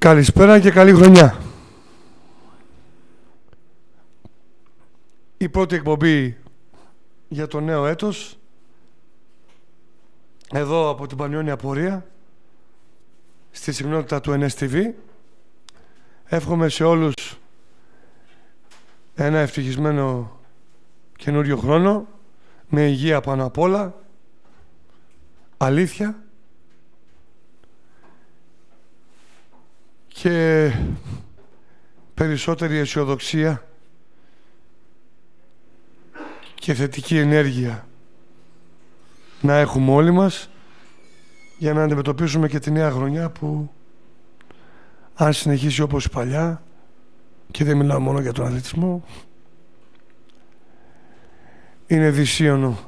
Καλησπέρα και καλή χρονιά. Η πρώτη εκπομπή για το νέο έτος εδώ από την Πανιόνια Πορεία στη συχνότητα του NSTV εύχομαι σε όλους ένα ευτυχισμένο καινούριο χρόνο με υγεία πάνω απ' όλα αλήθεια και περισσότερη αισιοδοξία και θετική ενέργεια να έχουμε όλοι μας για να αντιμετωπίσουμε και τη νέα χρονιά που αν συνεχίσει όπως παλιά και δεν μιλάω μόνο για τον αθλητισμό είναι δυσίωνο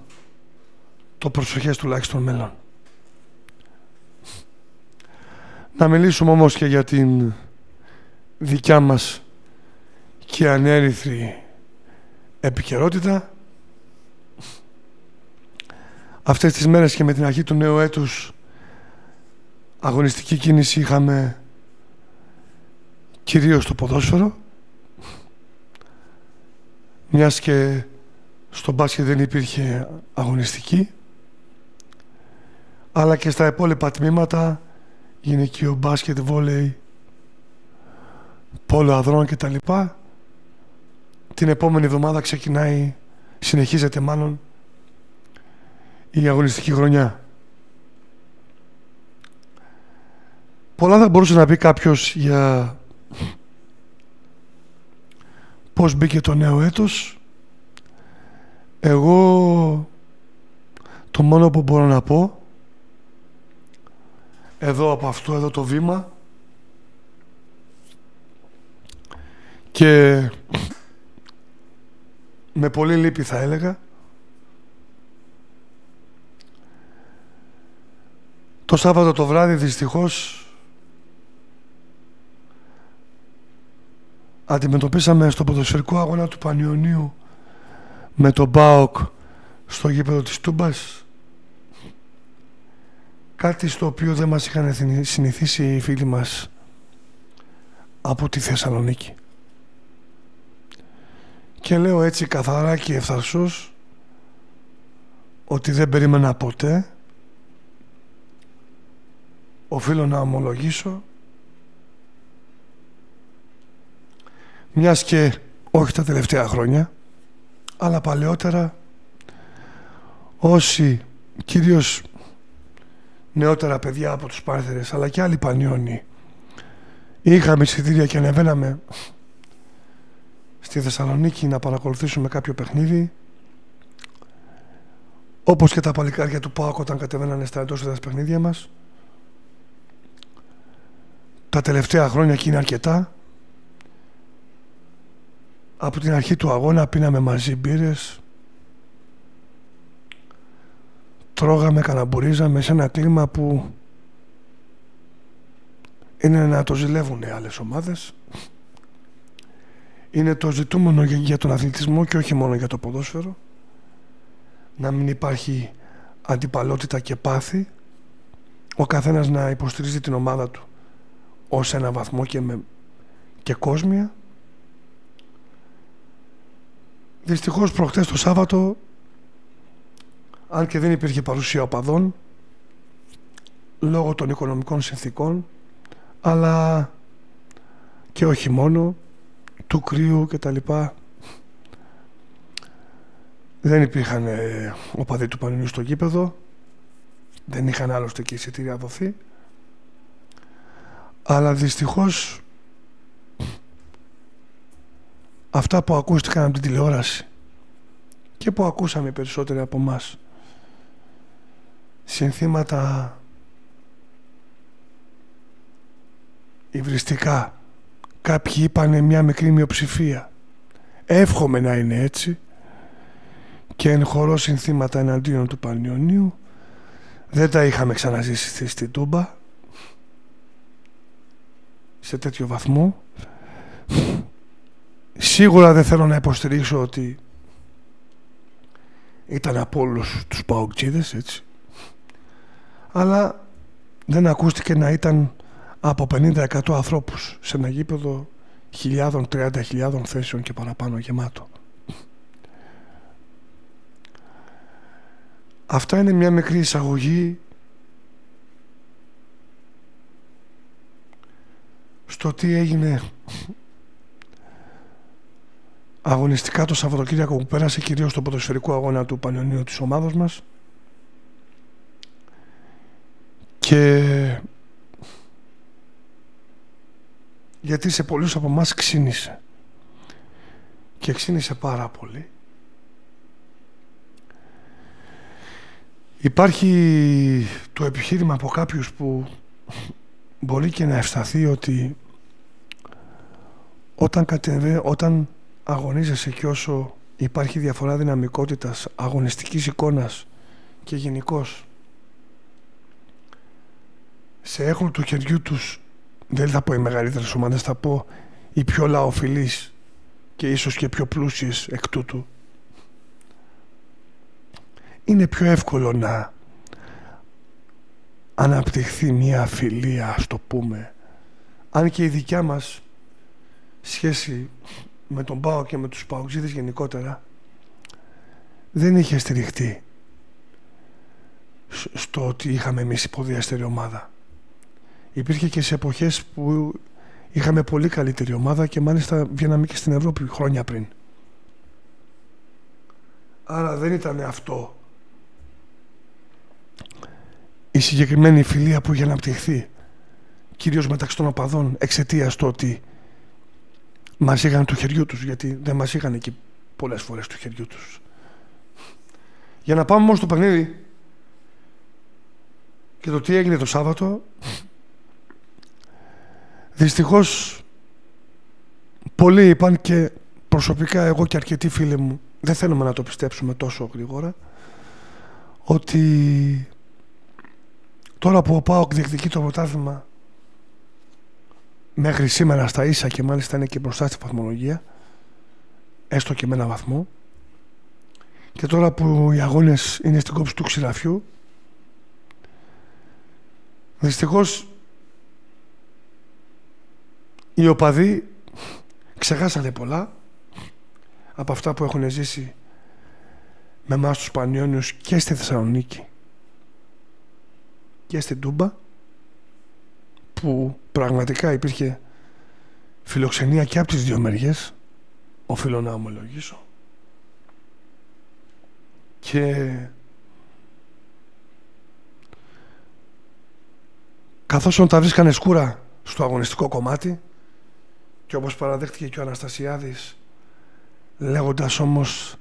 το προσοχές τουλάχιστον μέλλον. Να μιλήσουμε όμως και για την δικιά μας και ανέρυθρη επικαιρότητα. Αυτές τις μέρες και με την αρχή του νέου έτους αγωνιστική κίνηση είχαμε κυρίως το ποδόσφαιρο μιας και στο μπάσκετ δεν υπήρχε αγωνιστική αλλά και στα υπόλοιπα τμήματα γυναικείο μπάσκετ, βόλεϊ, πόλο αδρών κτλ. Την επόμενη εβδομάδα ξεκινάει, συνεχίζεται μάλλον, η αγωνιστική χρονιά. Πολλά θα μπορούσε να πει κάποιος για πώς μπήκε το νέο έτος. Εγώ το μόνο που μπορώ να πω εδώ από αυτό εδώ το βήμα. Και με πολύ λύπη θα έλεγα. Το Σάββατο το βράδυ δυστυχώς αντιμετωπίσαμε στο ποδοσφαιρικό αγώνα του Πανιωνίου με τον ΠΑΟΚ στο γήπεδο της Τούμπας Κάτι στο οποίο δεν μας είχαν συνηθίσει οι φίλοι μας από τη Θεσσαλονίκη. Και λέω έτσι καθαρά και ευθαρσός ότι δεν περίμενα ποτέ οφείλω να ομολογήσω μιας και όχι τα τελευταία χρόνια αλλά παλαιότερα όσοι κυρίως νεότερα παιδιά από τους Πάρθερες αλλά και άλλοι Πανιόνοι είχαμε εισιτήρια και ανεβαίναμε στη Θεσσαλονίκη να παρακολουθήσουμε κάποιο παιχνίδι. Όπως και τα παλικάρια του ΠΑΟΚ όταν κατεβαίνανε στα εντός τα παιχνίδια μας. Τα τελευταία χρόνια και είναι αρκετά. Από την αρχή του αγώνα πίναμε μαζί μπύρες τρώγαμε, καναμπουρίζαμε σε ένα κλίμα που είναι να το ζηλεύουν άλλες ομάδες. Είναι το ζητούμενο για τον αθλητισμό και όχι μόνο για το ποδόσφαιρο. Να μην υπάρχει αντιπαλότητα και πάθη. Ο καθένας να υποστηρίζει την ομάδα του ως ένα βαθμό και, με, και κόσμια. Δυστυχώς προχτές το Σάββατο αν και δεν υπήρχε παρουσία οπαδών λόγω των οικονομικών συνθήκων αλλά και όχι μόνο του κρύου και τα λοιπά δεν υπήρχαν ε, οπαδοί του Πανεπιστημίου στο γήπεδο δεν είχαν άλλωστε και εισιτήρια δοθεί. Αλλά δυστυχώς αυτά που ακούστηκαν από την τηλεόραση και που ακούσαμε περισσότεροι από μας συνθήματα υβριστικά. Κάποιοι είπανε μια μικρή μειοψηφία. Εύχομαι να είναι έτσι και εν χωρώ συνθήματα εναντίον του Πανιωνίου δεν τα είχαμε ξαναζήσει στη Τούμπα σε τέτοιο βαθμό σίγουρα δεν θέλω να υποστηρίξω ότι ήταν από όλους τους παοκτζίδες έτσι αλλά δεν ακούστηκε να ήταν από 50-100 ανθρώπους σε ένα γήπεδο χιλιάδων, 30 θέσεων και παραπάνω γεμάτο. Αυτά είναι μια μικρή εισαγωγή στο τι έγινε αγωνιστικά το Σαββατοκύριακο που πέρασε κυρίως στο ποδοσφαιρικό αγώνα του Πανιωνίου της ομάδος μας και γιατί σε πολλούς από εμάς ξύνησε. Και ξύνησε πάρα πολύ. Υπάρχει το επιχείρημα από κάποιους που μπορεί και να ευσταθεί ότι όταν, κατεβε, όταν αγωνίζεσαι και όσο υπάρχει διαφορά δυναμικότητας, αγωνιστικής εικόνας και γενικώς σε έχουν του χεριού τους δεν θα πω οι μεγαλύτερες ομάδες, θα πω οι πιο λαοφιλείς και ίσως και πιο πλούσιες εκ τούτου είναι πιο εύκολο να αναπτυχθεί μια φιλία, ας το πούμε. Αν και η δικιά μας σχέση με τον Πάο και με τους Παοξίδες γενικότερα δεν είχε στηριχτεί στο ότι είχαμε εμείς υποδιαστερή ομάδα. Υπήρχε και σε εποχές που είχαμε πολύ καλύτερη ομάδα και μάλιστα βγαίναμε και στην Ευρώπη χρόνια πριν. Άρα δεν ήταν αυτό η συγκεκριμένη φιλία που είχε αναπτυχθεί κυρίως μεταξύ των οπαδών εξαιτίας του ότι μας είχαν του χεριού τους γιατί δεν μας είχαν εκεί πολλές φορές του χεριού τους για να πάμε όμως στο παιχνίδι και το τι έγινε το Σάββατο δυστυχώς πολλοί είπαν και προσωπικά εγώ και αρκετοί φίλοι μου δεν θέλουμε να το πιστέψουμε τόσο γρήγορα ότι Τώρα που ο ΠΑΟΚ διεκδικεί το πρωτάθλημα μέχρι σήμερα στα ίσα και μάλιστα είναι και μπροστά στη βαθμολογία έστω και με ένα βαθμό και τώρα που οι αγώνες είναι στην κόψη του ξηραφιού δυστυχώς οι οπαδοί ξεχάσανε πολλά από αυτά που έχουν ζήσει με εμάς τους Πανιόνιους και στη Θεσσαλονίκη και στην Τούμπα που πραγματικά υπήρχε φιλοξενία και από τις δύο μεριές οφείλω να ομολογήσω. Και καθώς τα βρίσκανε σκούρα στο αγωνιστικό κομμάτι και όπως παραδέχτηκε και ο Αναστασιάδης λέγοντας όμως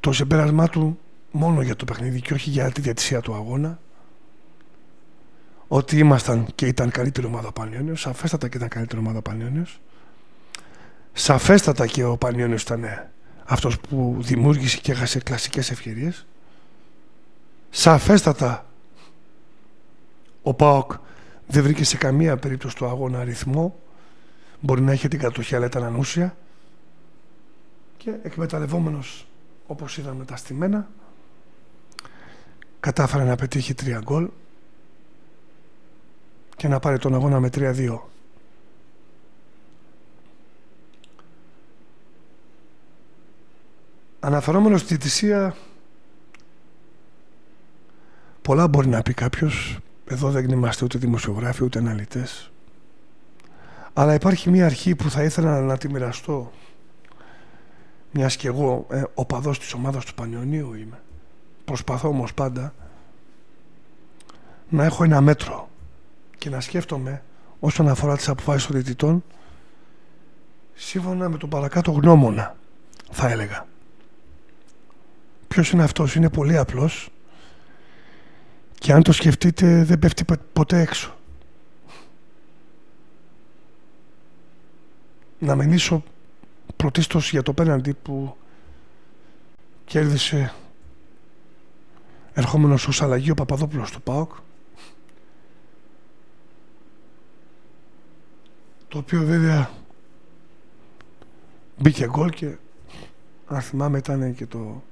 το συμπέρασμά του μόνο για το παιχνίδι και όχι για τη διατησία του αγώνα ότι ήμασταν και ήταν καλύτερη ομάδα Πανιόνιος, σαφέστατα και ήταν καλύτερη ομάδα Πανιόνιος. Σαφέστατα και ο Πανιόνιος ήταν αυτός που δημιούργησε και έχασε κλασικές ευκαιρίες. Σαφέστατα ο ΠΑΟΚ δεν βρήκε σε καμία περίπτωση του αγώνα αριθμό. Μπορεί να είχε την κατοχή, αλλά ήταν ανούσια. Και εκμεταλλευόμενος, όπως είδαμε τα στημένα, κατάφερε να πετύχει τρία γκολ και να πάρει τον αγώνα με 3-2. Αναφερόμενος στη θυσία πολλά μπορεί να πει κάποιος εδώ δεν είμαστε ούτε δημοσιογράφοι ούτε αναλυτές αλλά υπάρχει μια αρχή που θα ήθελα να τη μοιραστώ μιας και εγώ ε, οπαδός της ομάδας του Πανιωνίου είμαι προσπαθώ όμως πάντα να έχω ένα μέτρο και να σκέφτομαι όσον αφορά τις αποφάσεις των διαιτητών σύμφωνα με τον παρακάτω γνώμονα θα έλεγα. Ποιος είναι αυτός, είναι πολύ απλός και αν το σκεφτείτε δεν πέφτει ποτέ έξω. Να μιλήσω πρωτίστως για το πέναντι που κέρδισε ερχόμενος ως αλλαγή ο Παπαδόπουλος του ΠΑΟΚ το οποίο βέβαια μπήκε γκολ και αν θυμάμαι ήταν και το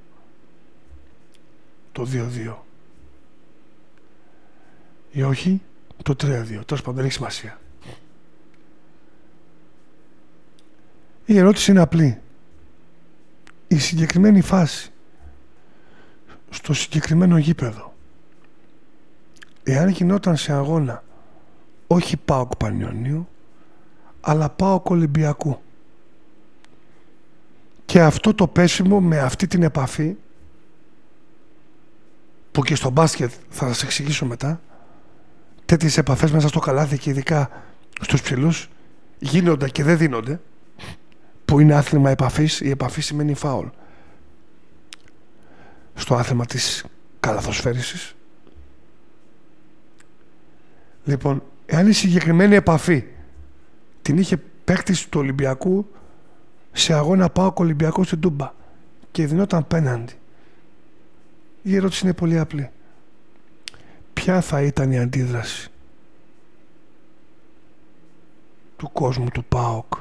το 2-2 ή όχι το 3-2. Τέλος πάντων δεν έχει σημασία. Η ερώτηση είναι απλή. Η συγκεκριμένη φάση στο συγκεκριμένο γήπεδο εάν γινόταν σε αγώνα όχι πάω Πανιόνιου αλλά πάω Ολυμπιακού και αυτό το πέσιμο με αυτή την επαφή που και στο μπάσκετ θα σας εξηγήσω μετά τέτοιες επαφές μέσα στο καλάθι και ειδικά στους ψηλούς γίνονται και δεν δίνονται που είναι άθλημα επαφής η επαφή σημαίνει φάουλ. Στο άθλημα της καλαθοσφαίρησης λοιπόν εάν η συγκεκριμένη επαφή την είχε παίκτης του Ολυμπιακού σε αγώνα πάω Ολυμπιακός στην Τούμπα και δινόταν πέναντι η ερώτηση είναι πολύ απλή. Ποια θα ήταν η αντίδραση του κόσμου του ΠΑΟΚ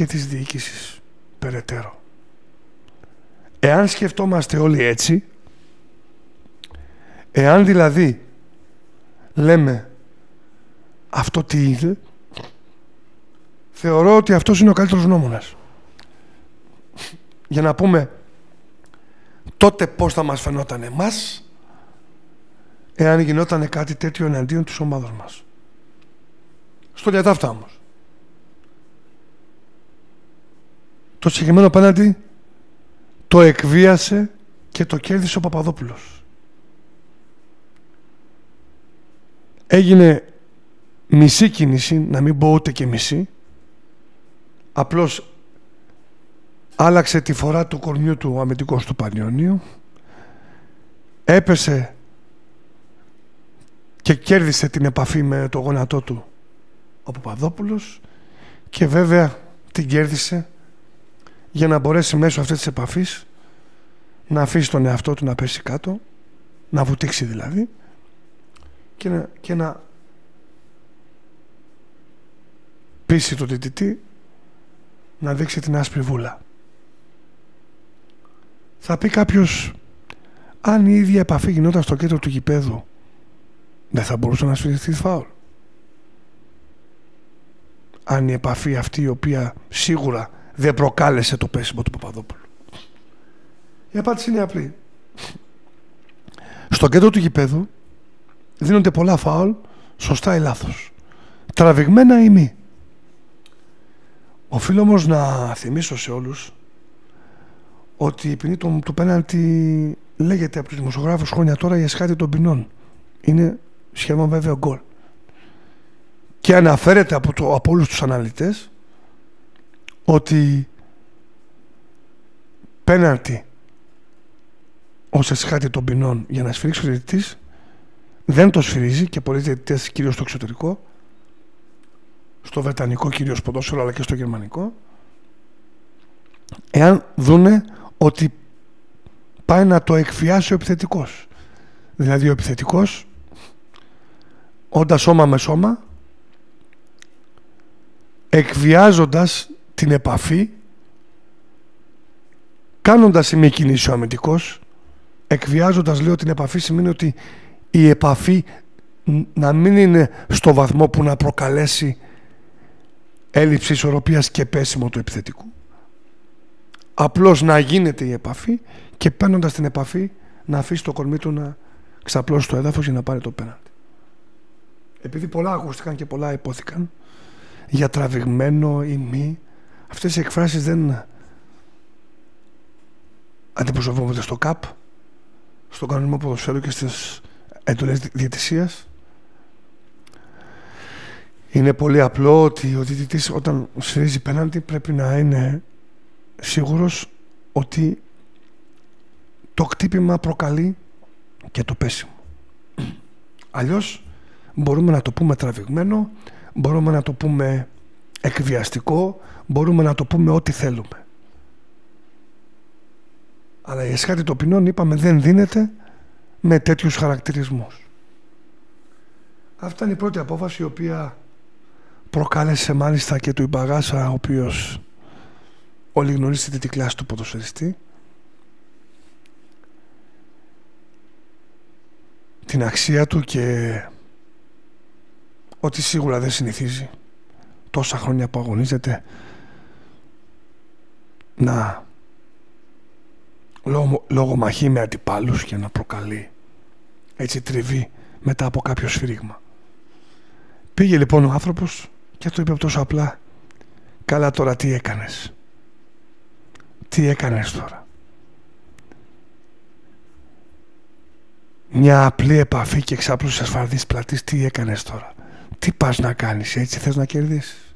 και της διοίκησης περαιτέρω. Εάν σκεφτόμαστε όλοι έτσι, εάν δηλαδή λέμε αυτό τι είναι, θεωρώ ότι αυτός είναι ο καλύτερος νόμονας. Για να πούμε τότε πώς θα μας φαινόταν εμάς εάν γινόταν κάτι τέτοιο εναντίον της ομάδας μας. Στο διατάφτα όμως. Το συγκεκριμένο απέναντι το εκβίασε και το κέρδισε ο Παπαδόπουλος. Έγινε μισή κίνηση, να μην πω ούτε και μισή, απλώς άλλαξε τη φορά του κορμιού του ο αμυντικός του Πανιόνιου, έπεσε και κέρδισε την επαφή με το γόνατό του ο Παπαδόπουλος και βέβαια την κέρδισε για να μπορέσει μέσω αυτής της επαφής να αφήσει τον εαυτό του να πέσει κάτω, να βουτήξει δηλαδή και να, και να πείσει τον διτητή να δείξει την άσπρη βούλα. Θα πει κάποιος αν η ίδια επαφή γινόταν στο κέντρο του γηπέδου δεν θα μπορούσε να σφυριστεί φάουλ. Αν η επαφή αυτή η οποία σίγουρα δεν προκάλεσε το πέσιμο του Παπαδόπουλου. Η απάντηση είναι απλή. Στο κέντρο του γηπέδου δίνονται πολλά φάουλ, σωστά ή λάθος. Τραβηγμένα ή μη. Οφείλω όμως να θυμίσω σε όλους ότι η ποινή του, του πέναλτι λέγεται από τους δημοσιογράφους χρόνια τώρα η εσχάτη των ποινών. Είναι σχεδόν βέβαιο γκολ. Και αναφέρεται από, το, από όλους τους αναλυτές ότι πέναλτι ως εσχάτη των ποινών για να σφυρίξει ο διαιτητής δεν το σφυρίζει και πολλοί διαιτητές κυρίως στο εξωτερικό στο βρετανικό κυρίως ποδόσφαιρο αλλά και στο γερμανικό εάν δούνε ότι πάει να το εκφιάσει ο επιθετικός. Δηλαδή ο επιθετικός όντα σώμα με σώμα εκβιάζοντας την επαφή κάνοντας η κίνηση ο αμυντικός εκβιάζοντας λέω την επαφή σημαίνει ότι η επαφή να μην είναι στο βαθμό που να προκαλέσει έλλειψη ισορροπίας και πέσιμο του επιθετικού. Απλώς να γίνεται η επαφή και παίρνοντας την επαφή να αφήσει το κορμί του να ξαπλώσει το έδαφος για να πάρει το πέναντι. Επειδή πολλά ακούστηκαν και πολλά υπόθηκαν για τραβηγμένο ή μη αυτές οι εκφράσεις δεν αντιπροσωπεύονται στο ΚΑΠ στον κανονισμό ποδοσφαίρου και στις εντολές διαιτησίας είναι πολύ απλό ότι ο διαιτητής όταν σφυρίζει πέναντι πρέπει να είναι σίγουρος ότι το κτύπημα προκαλεί και το πέσιμο. Αλλιώς μπορούμε να το πούμε τραβηγμένο, μπορούμε να το πούμε εκβιαστικό, μπορούμε να το πούμε ό,τι θέλουμε. Αλλά η εσχάτη των ποινών είπαμε δεν δίνεται με τέτοιους χαρακτηρισμούς. Αυτή είναι η πρώτη απόφαση η οποία προκάλεσε μάλιστα και του Ιμπαγάσα ο οποίος όλοι γνωρίζετε την κλάση του ποδοσφαιριστή την αξία του και ότι σίγουρα δεν συνηθίζει τόσα χρόνια που αγωνίζεται να λόγω, λόγω μαχή με αντιπάλους και να προκαλεί έτσι τριβή μετά από κάποιο σφύριγμα. Πήγε λοιπόν ο άνθρωπος και του είπε τόσο απλά «Καλά τώρα τι έκανες» Τι έκανες τώρα. Μια απλή επαφή και εξάπλωσης ασφαλής πλατής τι έκανες τώρα. Τι πας να κάνεις έτσι θες να κερδίσεις.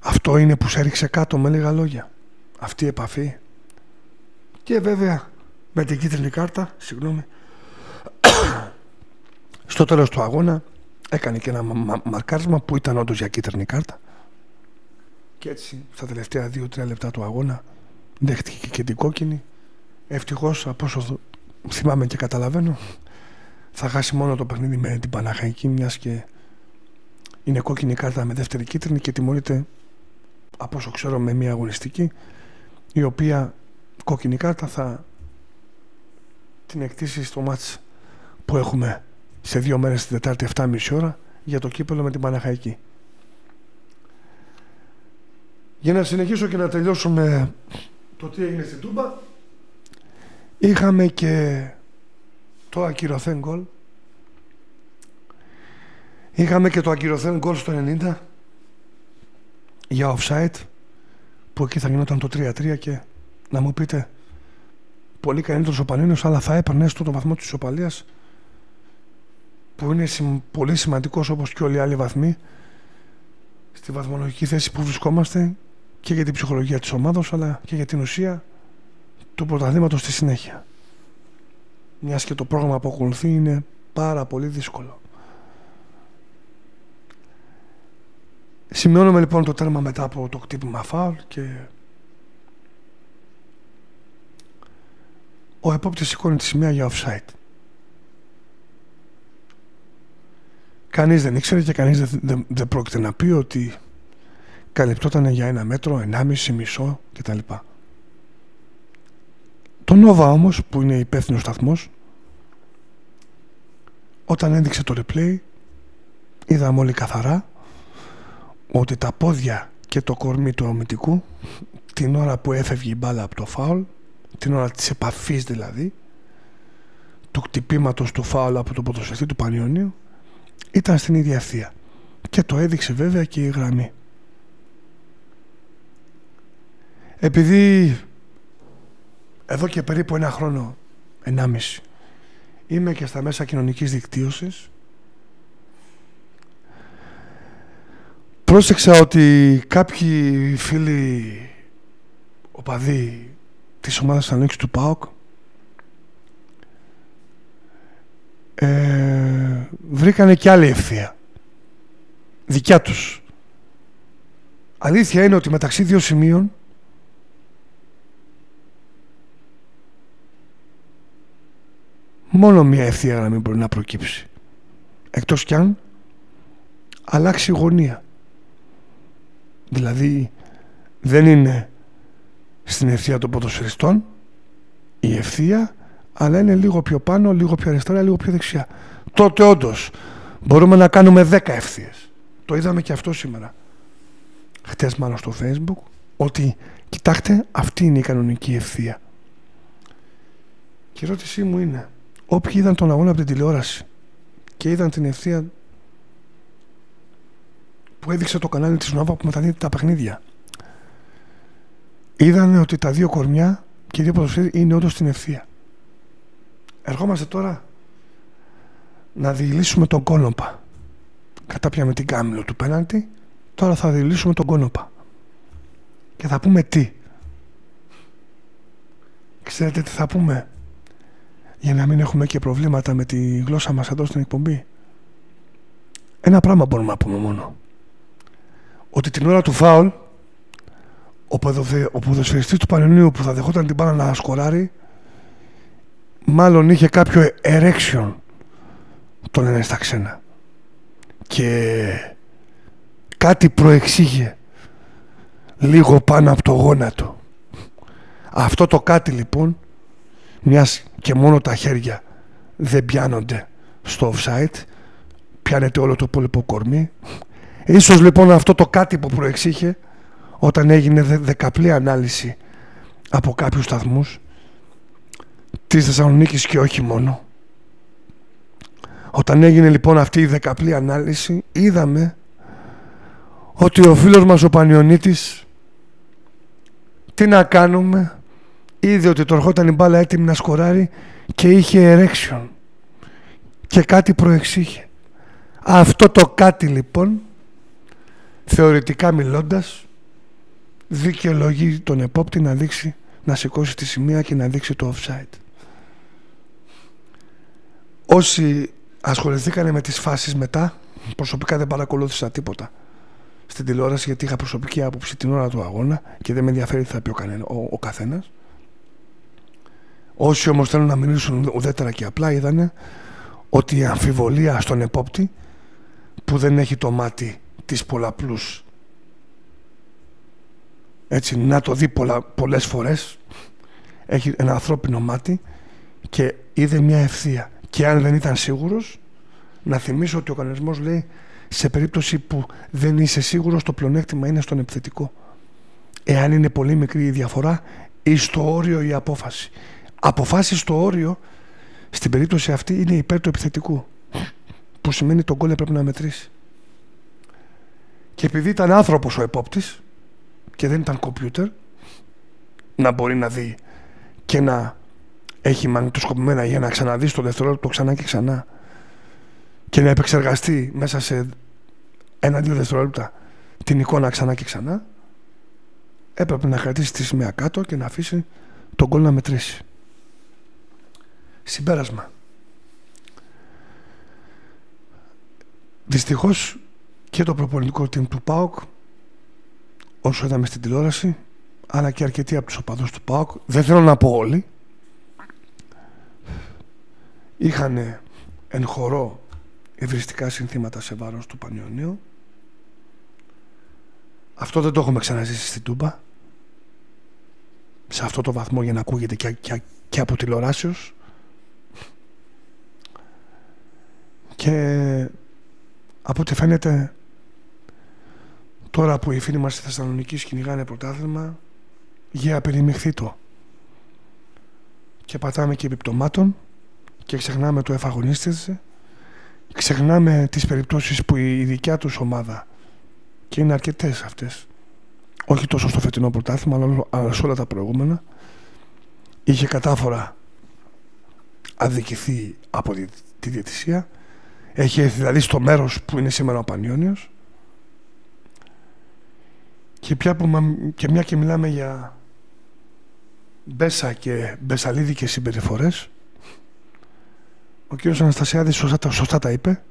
Αυτό είναι που σε έριξε κάτω με λίγα λόγια. Αυτή η επαφή. Και βέβαια με την κίτρινη κάρτα, συγγνώμη, στο τέλος του αγώνα έκανε και ένα μαρκάρισμα που ήταν όντως για κίτρινη κάρτα. Και έτσι στα τελευταία 2-3 λεπτά του αγώνα δέχτηκε και την κόκκινη. Ευτυχώς από όσο θυμάμαι και καταλαβαίνω θα χάσει μόνο το παιχνίδι με την Παναχαϊκή μιας και είναι κόκκινη κάρτα με δεύτερη κίτρινη και τιμωρείται από όσο ξέρω με μια αγωνιστική η οποία κόκκινη κάρτα θα την εκτίσει στο μάτς που έχουμε σε δύο μέρες την Τετάρτη 7.30 ώρα για το κύπελο με την Παναχαϊκή. Για να συνεχίσω και να τελειώσουμε το τι έγινε στην Τούμπα είχαμε και το ακυρωθέν γκολ είχαμε και το ακυρωθέν γκολ στο 90 για offside που εκεί θα γινόταν το 3-3 και να μου πείτε πολύ καλύτερος ο Πανίνος αλλά θα έπαιρνε στο το βαθμό της ισοπαλίας που είναι πολύ σημαντικός όπως και όλοι οι άλλοι βαθμοί στη βαθμολογική θέση που βρισκόμαστε και για την ψυχολογία της ομάδας αλλά και για την ουσία του πρωταθλήματος στη συνέχεια. Μιας και το πρόγραμμα που ακολουθεί είναι πάρα πολύ δύσκολο. Σημειώνουμε λοιπόν το τέρμα μετά από το κτύπημα φάουλ και ο επόπτης σηκώνει τη σημαία για offside. Κανείς δεν ήξερε και κανείς δεν, δεν, δεν πρόκειται να πει ότι καλυπτόταν για ένα μέτρο, ενάμιση, μισό κτλ. Το Nova όμως που είναι υπεύθυνος σταθμός όταν έδειξε το replay είδαμε όλοι καθαρά ότι τα πόδια και το κορμί του αμυντικού την ώρα που έφευγε η μπάλα από το φάουλ την ώρα της επαφής δηλαδή του κτυπήματος του φάουλ από το ποδοσφαιριστή του Πανιωνίου ήταν στην ίδια ευθεία. Και το έδειξε βέβαια και η γραμμή. Επειδή εδώ και περίπου ένα χρόνο, ενάμιση, είμαι και στα μέσα κοινωνικής δικτύωσης, πρόσεξα ότι κάποιοι φίλοι οπαδοί της ομάδας ανοίξης του ΠΑΟΚ ε, βρήκανε και άλλη ευθεία. Δικιά τους. Αλήθεια είναι ότι μεταξύ δύο σημείων μόνο μία ευθεία γραμμή μπορεί να προκύψει. Εκτός κι αν αλλάξει γωνία. Δηλαδή δεν είναι στην ευθεία των ποδοσφαιριστών η ευθεία αλλά είναι λίγο πιο πάνω, λίγο πιο αριστερά, λίγο πιο δεξιά. Τότε όντως μπορούμε να κάνουμε 10 ευθείες. Το είδαμε και αυτό σήμερα. Χτες μάλλον στο facebook ότι κοιτάξτε αυτή είναι η κανονική ευθεία. Και η ερώτησή μου είναι όποιοι είδαν τον αγώνα από την τηλεόραση και είδαν την ευθεία που έδειξε το κανάλι της Νόβα που μεταδίδει τα παιχνίδια είδαν ότι τα δύο κορμιά και οι δύο ποδοσφαίροι είναι όντως στην ευθεία. Ερχόμαστε τώρα να διηλύσουμε τον κόνοπα. Κατάπιαμε την κάμιλο του πέναντι, τώρα θα διηλύσουμε τον κόνοπα. Και θα πούμε τι. Ξέρετε τι θα πούμε; Για να μην έχουμε και προβλήματα με τη γλώσσα μας εδώ στην εκπομπή. Ένα πράγμα μπορούμε να πούμε μόνο. Ότι την ώρα του φάουλ ο, ποδοθε, ο ποδοσφαιριστής του Πανελληνίου που θα δεχόταν την μπάλα να σκοράρει μάλλον είχε κάποιο erection το λένε στα ξένα και κάτι προεξήγε λίγο πάνω από το γόνατο αυτό το κάτι λοιπόν μιας και μόνο τα χέρια δεν πιάνονται στο offside. Πιάνεται όλο το υπόλοιπο κορμί. Ίσως λοιπόν αυτό το κάτι που προεξήχε όταν έγινε δεκαπλή ανάλυση από κάποιους σταθμούς της Θεσσαλονίκης και όχι μόνο. Όταν έγινε λοιπόν αυτή η δεκαπλή ανάλυση είδαμε ότι ο φίλος μας ο Πανιονίτης τι να κάνουμε είδε ότι το ερχόταν η μπάλα έτοιμη να σκοράρει και είχε ερέξιον και κάτι προεξήχε. Αυτό το κάτι λοιπόν θεωρητικά μιλώντας δικαιολογεί τον επόπτη να δείξει να σηκώσει τη σημεία και να δείξει το offside. Όσοι ασχοληθήκανε με τις φάσεις μετά προσωπικά δεν παρακολούθησα τίποτα στην τηλεόραση γιατί είχα προσωπική άποψη την ώρα του αγώνα και δεν με ενδιαφέρει τι θα πει ο, κανένα, ο, ο καθένας όσοι όμως θέλουν να μιλήσουν ουδέτερα και απλά είδανε ότι η αμφιβολία στον επόπτη που δεν έχει το μάτι της πολλαπλούς. Έτσι να το δει πολλα, πολλές φορές έχει ένα ανθρώπινο μάτι και είδε μια ευθεία. Και αν δεν ήταν σίγουρος να θυμίσω ότι ο κανονισμός λέει σε περίπτωση που δεν είσαι σίγουρος το πλεονέκτημα είναι στον επιθετικό εάν είναι πολύ μικρή η διαφορά ή στο όριο η απόφαση αποφάσεις στο όριο στην περίπτωση αυτή είναι υπέρ του επιθετικού που σημαίνει τον κόλλε πρέπει να μετρήσει και επειδή ήταν άνθρωπος ο επόπτης και δεν ήταν κομπιούτερ να μπορεί να δει και να έχει μαγνητοσκοπημένα για να ξαναδεί το δευτερόλεπτο ξανά και ξανά και να επεξεργαστεί μέσα σε ένα-δύο δευτερόλεπτα την εικόνα ξανά και ξανά έπρεπε να κρατήσει τη σημαία κάτω και να αφήσει τον κόλ να μετρήσει. Συμπέρασμα. Δυστυχώς και το προπονητικό team του ΠΑΟΚ όσο είδαμε στην τηλεόραση αλλά και αρκετοί από τους οπαδούς του ΠΑΟΚ δεν θέλω να πω όλοι είχαν εν χορό ευριστικά συνθήματα σε βάρος του Πανιωνίου. Αυτό δεν το έχουμε ξαναζήσει στην Τούμπα. Σε αυτό το βαθμό για να ακούγεται και, και, και από τηλεοράσεως και από ό,τι φαίνεται τώρα που οι φίλοι μας στη Θεσσαλονίκη κυνηγάνε πρωτάθλημα για το. Και πατάμε και επιπτωμάτων και ξεχνάμε το εφαγωνίστησε ξεχνάμε τις περιπτώσεις που η δικιά τους ομάδα και είναι αρκετές αυτές όχι τόσο στο φετινό πρωτάθλημα αλλά σε όλα τα προηγούμενα είχε κατάφορα αδικηθεί από τη, τη διαιτησία έχει έρθει δηλαδή στο μέρος που είναι σήμερα ο Πανιόνιος. Και, πια που, και μια και μιλάμε για μπέσα και μπεσαλίδικες συμπεριφορές ο κύριος Αναστασιάδης σωστά, σωστά τα είπε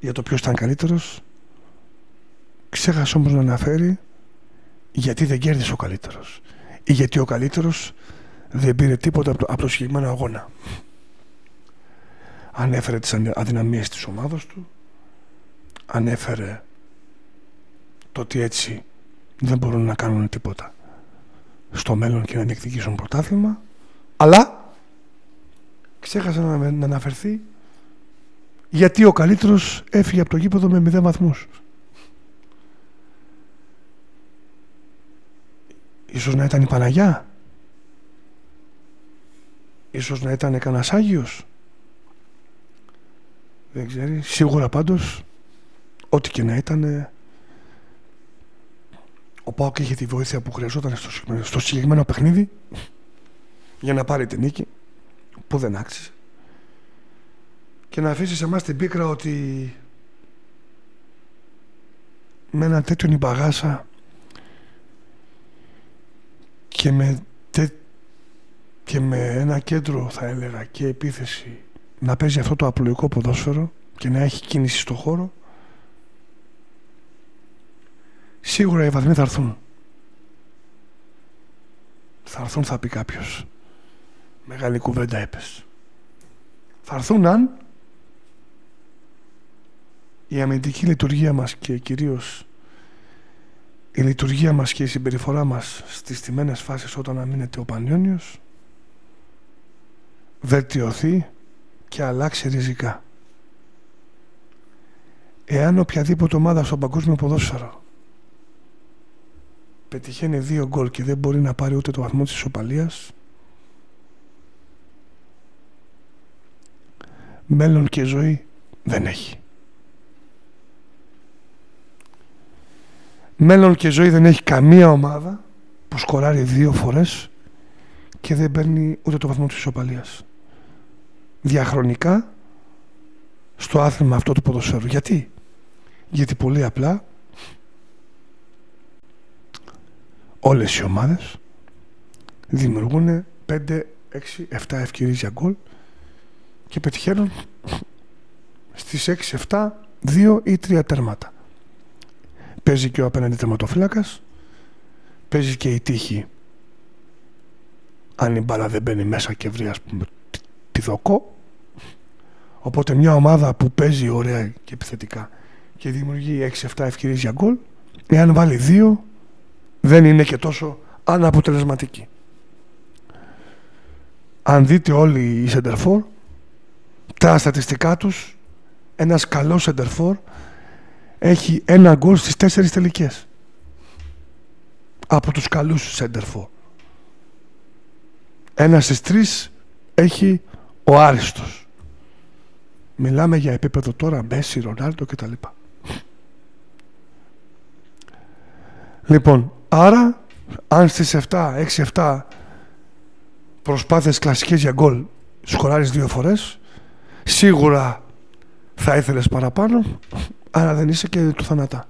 για το ποιος ήταν καλύτερος. Ξέχασε όμως να αναφέρει γιατί δεν κέρδισε ο καλύτερος ή γιατί ο καλύτερος δεν πήρε τίποτα από το, από το συγκεκριμένο αγώνα ανέφερε τις αδυναμίες της ομάδας του ανέφερε το ότι έτσι δεν μπορούν να κάνουν τίποτα στο μέλλον και να διεκδικήσουν πρωτάθλημα αλλά ξέχασε να, να αναφερθεί γιατί ο καλύτερος έφυγε από το γήπεδο με μηδέν βαθμούς. Ίσως να ήταν η Παναγιά. Ίσως να ήταν κανένας Άγιος. Δεν ξέρει. Σίγουρα πάντως, ό,τι και να ήταν, ο Πάοκ είχε τη βοήθεια που χρειαζόταν στο, στο συγκεκριμένο παιχνίδι για να πάρει την νίκη που δεν άξιζε και να αφήσεις σε εμάς την πίκρα ότι με ένα τέτοιο νυμπαγάσα και με, και με ένα κέντρο θα έλεγα και επίθεση να παίζει αυτό το απλοϊκό ποδόσφαιρο και να έχει κίνηση στο χώρο σίγουρα οι βαθμοί θα έρθουν. Θα έρθουν θα πει κάποιος. Μεγάλη κουβέντα έπες. Θα έρθουν αν η αμυντική λειτουργία μας και κυρίως η λειτουργία μας και η συμπεριφορά μας στις τιμένες φάσεις όταν αμήνεται ο Πανιόνιος βελτιωθεί και αλλάξει ριζικά. Εάν οποιαδήποτε ομάδα στο παγκόσμιο ποδόσφαιρο πετυχαίνει δύο γκολ και δεν μπορεί να πάρει ούτε το βαθμό της ισοπαλίας μέλλον και ζωή δεν έχει. Μέλλον και ζωή δεν έχει καμία ομάδα που σκοράρει δύο φορές και δεν παίρνει ούτε το βαθμό της ισοπαλίας. Διαχρονικά στο άθλημα αυτό του ποδοσφαίρου. Γιατί; Γιατί πολύ απλά όλες οι ομάδες δημιουργούν 5, 6, 7 ευκαιρίες για γκολ και πετυχαίνουν στις 6, 7, 2 ή 3 τέρματα. Παίζει και ο απέναντι τερματοφύλακας, παίζει και η τύχη αν η μπάλα δεν μπαίνει μέσα και βρει ας πούμε τη δοκό. Οπότε μια ομάδα που παίζει ωραία και επιθετικά και δημιουργεί 6-7 ευκαιρίες για γκολ εάν βάλει 2 δεν είναι και τόσο αναποτελεσματική. Αν δείτε όλοι οι σεντερφόρ τα στατιστικά τους ένας καλός σεντερφόρ έχει ένα γκολ στις τέσσερις τελικές από τους καλούς σεντερφόρ ένα στις τρεις έχει ο Άριστος. Μιλάμε για επίπεδο τώρα Μέση, Ρονάλντο κτλ. Λοιπόν, άρα αν στις 7, 6-7 προσπάθειες κλασικές για γκολ σκοράρεις δύο φορές σίγουρα θα ήθελες παραπάνω άρα δεν είσαι και του θανατά.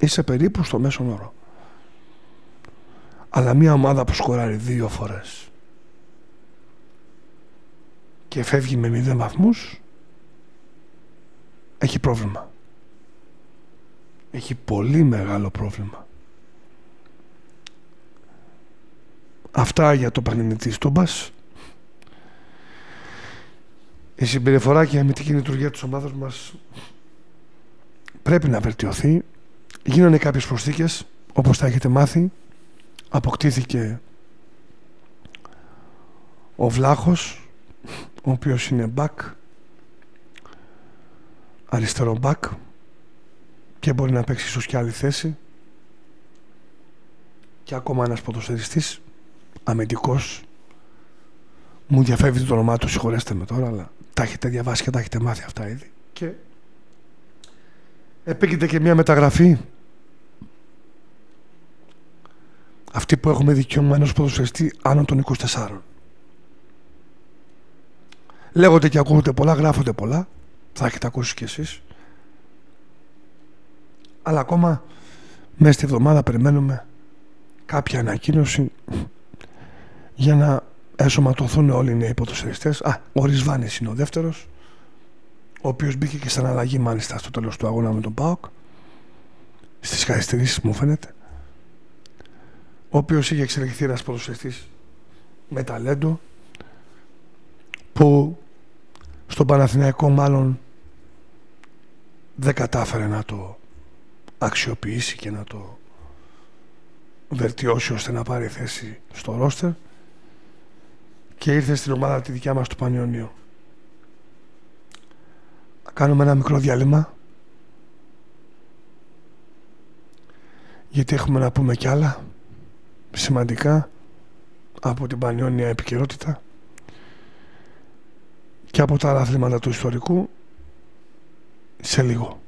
Είσαι περίπου στο μέσο όρο. Αλλά μια ομάδα που σκοράρει δύο φορές και φεύγει με μηδέν βαθμούς έχει πρόβλημα. Έχει πολύ μεγάλο πρόβλημα. Αυτά για το παιχνίδι της Τούμπας. Η συμπεριφορά και η αμυντική λειτουργία της ομάδας μας πρέπει να βελτιωθεί. Γίνανε κάποιες προσθήκες, όπως τα έχετε μάθει. Αποκτήθηκε ο Βλάχος, ο οποίος είναι back αριστερό back και μπορεί να παίξει ίσως και άλλη θέση. Και ακόμα ένας ποδοσφαιριστής αμυντικός. Μου διαφεύγει το όνομά του συγχωρέστε με τώρα αλλά τα έχετε διαβάσει και τα έχετε μάθει αυτά ήδη. Και επίκειται και μια μεταγραφή. Αυτή που έχουμε δικαίωμα ενός ποδοσφαιριστή άνω των 24 Λέγονται και ακούγονται πολλά, γράφονται πολλά. Θα έχετε ακούσει κι εσείς. Αλλά ακόμα μέσα στη εβδομάδα περιμένουμε κάποια ανακοίνωση για να εσωματωθούν όλοι οι νέοι ποδοσφαιριστές. Α, ο Ρισβάνης είναι ο δεύτερος, ο οποίος μπήκε και στην αλλαγή μάλιστα στο τέλος του αγώνα με τον ΠΑΟΚ. Στις καθυστερήσεις μου φαίνεται. Ο οποίος είχε εξελιχθεί ένας ποδοσφαιριστής με ταλέντο που στον Παναθηναϊκό μάλλον δεν κατάφερε να το αξιοποιήσει και να το βελτιώσει ώστε να πάρει θέση στο ρόστερ και ήρθε στην ομάδα τη δικιά μας του Πανιωνίου. Κάνουμε ένα μικρό διάλειμμα γιατί έχουμε να πούμε κι άλλα σημαντικά από την Πανιόνια επικαιρότητα και από τα άλλα αθλήματα του ιστορικού σε λίγο.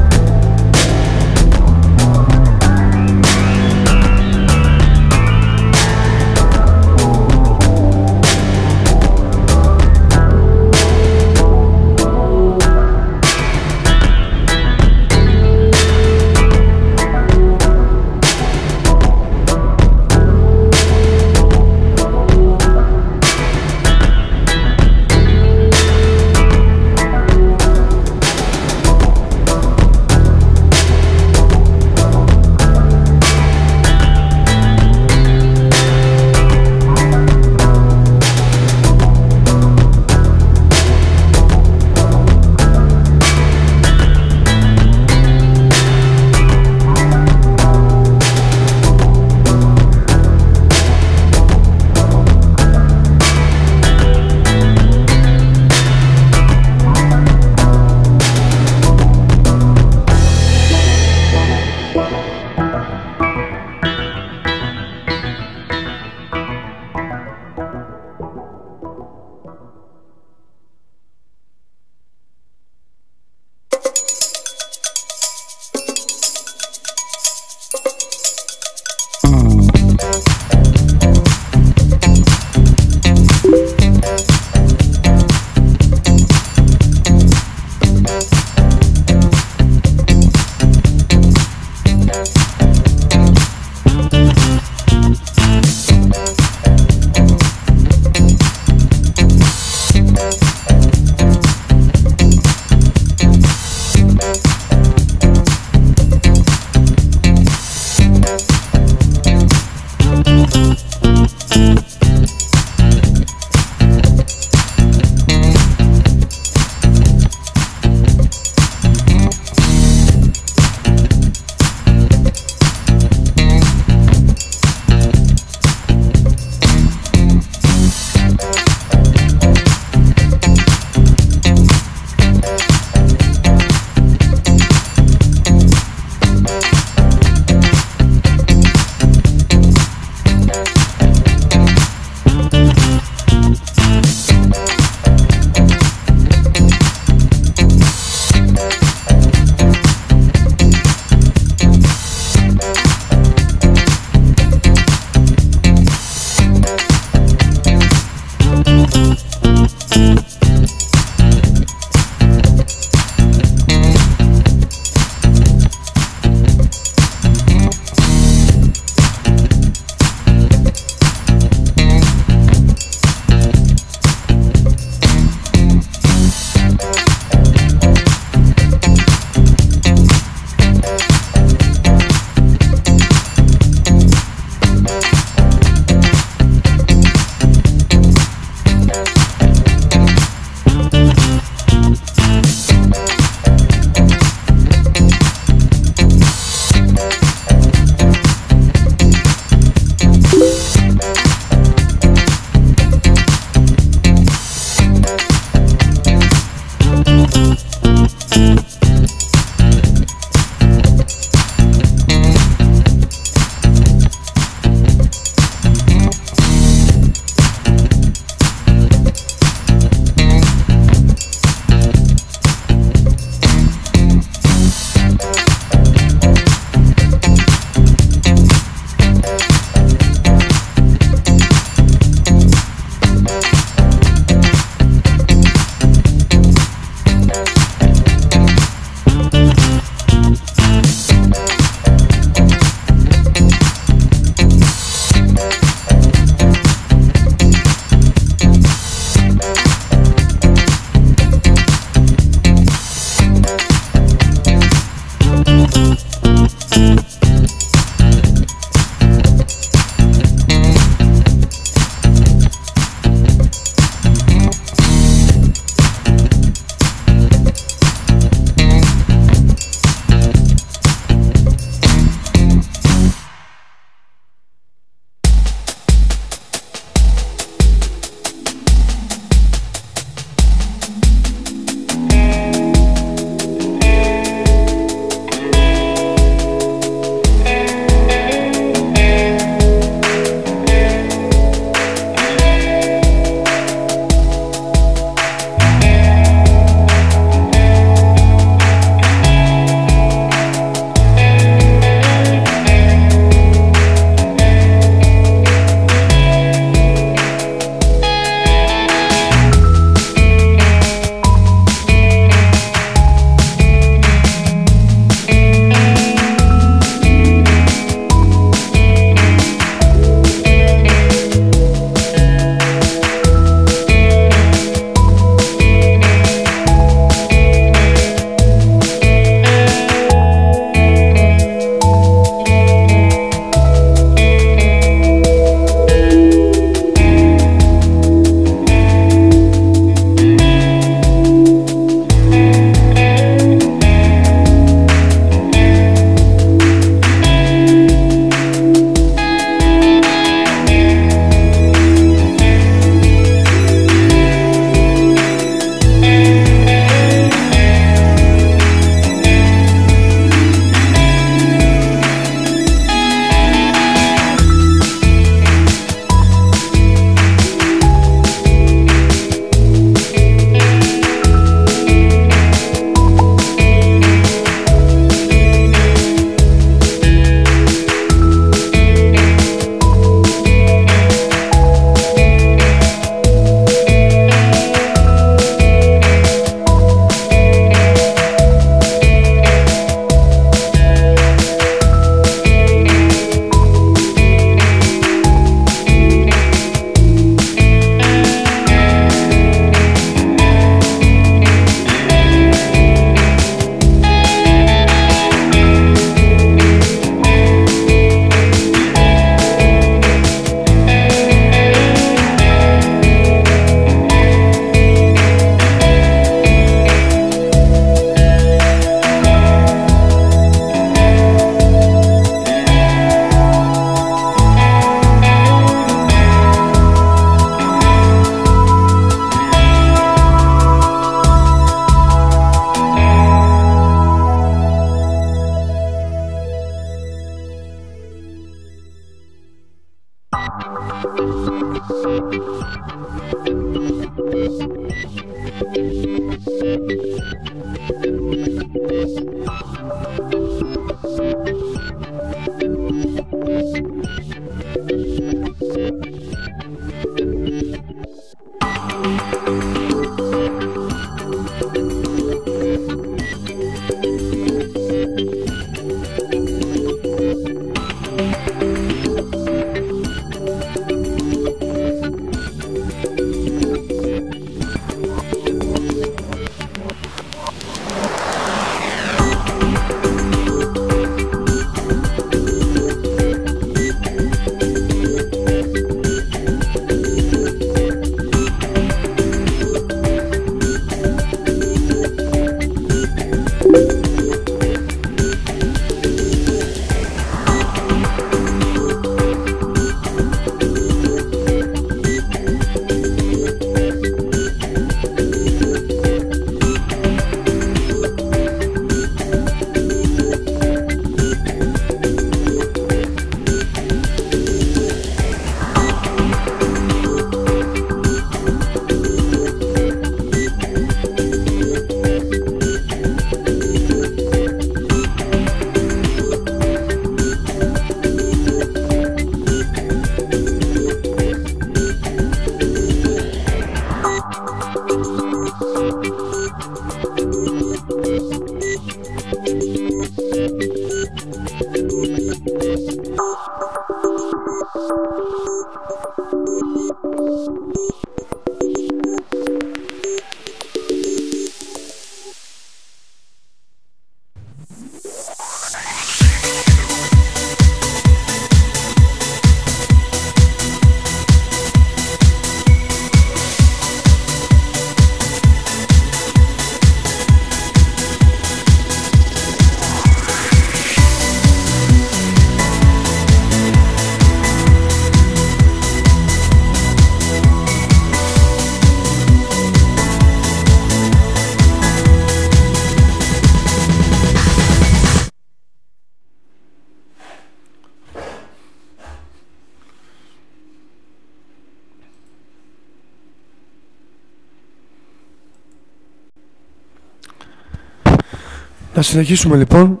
Συνεχίσουμε λοιπόν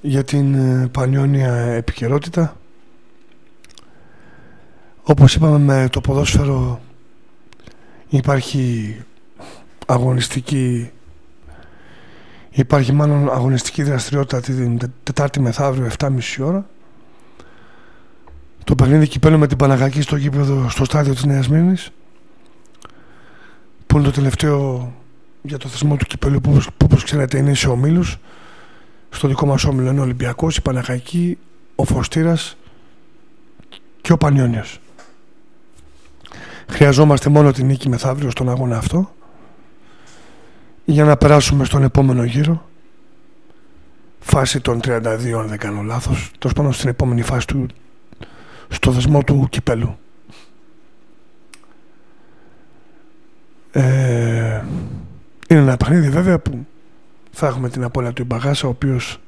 για την ε, πανιόνια επικαιρότητα. Όπως είπαμε με το ποδόσφαιρο υπάρχει αγωνιστική υπάρχει μάλλον αγωνιστική δραστηριότητα την Τετάρτη μεθαύριο 7.30 ώρα το παιχνίδι κυπέλο με την Παναγακή στο γήπεδο στο στάδιο της Νέας Μήνης που είναι το τελευταίο για το θεσμό του κυπέλου που, που όπως ξέρετε είναι σε ομίλους. Στο δικό μας όμιλο είναι ο Ολυμπιακός, η Παναγακή, ο Φωστήρας και ο Πανιόνιος. Χρειαζόμαστε μόνο την νίκη μεθαύριο στον αγώνα αυτό για να περάσουμε στον επόμενο γύρο. Φάση των 32 αν δεν κάνω λάθος. Τόσο πάνω στην επόμενη φάση του στο δεσμό του κυπέλου. Ε, είναι ένα παιχνίδι βέβαια που θα έχουμε την απώλεια του Ιμπαγάσα ο οποίος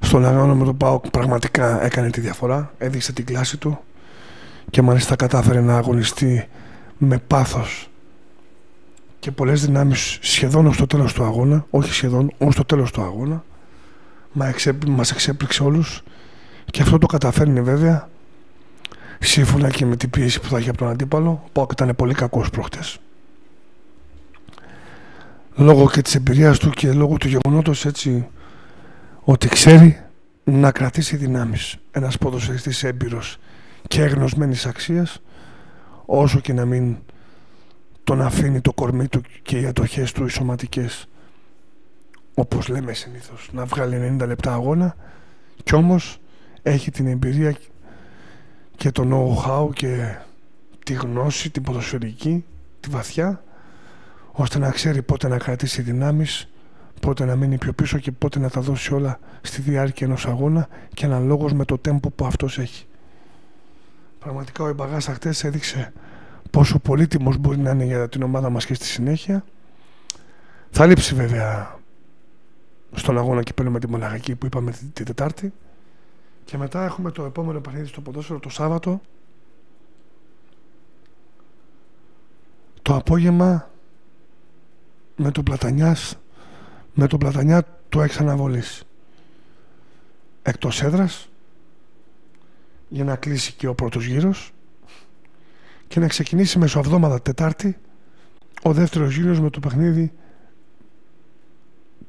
στον αγώνα με τον ΠΑΟΚ πραγματικά έκανε τη διαφορά έδειξε την κλάση του και μάλιστα κατάφερε να αγωνιστεί με πάθος και πολλές δυνάμεις σχεδόν ως το τέλος του αγώνα όχι σχεδόν, ως το τέλος του αγώνα μας εξέπληξε όλους και αυτό το καταφέρνει βέβαια σύμφωνα και με την πίεση που θα έχει από τον αντίπαλο. Ο Πάοκ ήταν πολύ κακός προχτές λόγω και της εμπειρίας του και λόγω του γεγονότος έτσι ότι ξέρει να κρατήσει δυνάμεις. Ένας ποδοσφαιριστής έμπειρος και εγνωσμένης αξίας όσο και να μην τον αφήνει το κορμί του και οι ατοχές του οι σωματικές όπως λέμε συνήθως να βγάλει 90 λεπτά αγώνα κι όμως έχει την εμπειρία και το know-how και τη γνώση, την ποδοσφαιρική, τη βαθιά ώστε να ξέρει πότε να κρατήσει δυνάμεις πότε να μείνει πιο πίσω και πότε να τα δώσει όλα στη διάρκεια ενός αγώνα και αναλόγως με το τέμπο που αυτός έχει. Πραγματικά ο Ιμπαγάς χτες έδειξε πόσο πολύτιμος μπορεί να είναι για την ομάδα μας και στη συνέχεια. Θα λείψει βέβαια στον αγώνα και με τη Μοναγακή που είπαμε την Τετάρτη. Και μετά έχουμε το επόμενο παιχνίδι στο ποδόσφαιρο το Σάββατο. Το απόγευμα με τον Πλατανιάς με τον Πλατανιά του έχεις αναβολής εκτός έδρας για να κλείσει και ο πρώτος γύρος και να ξεκινήσει μεσοαβδόμαδα Τετάρτη ο δεύτερος γύρος με το παιχνίδι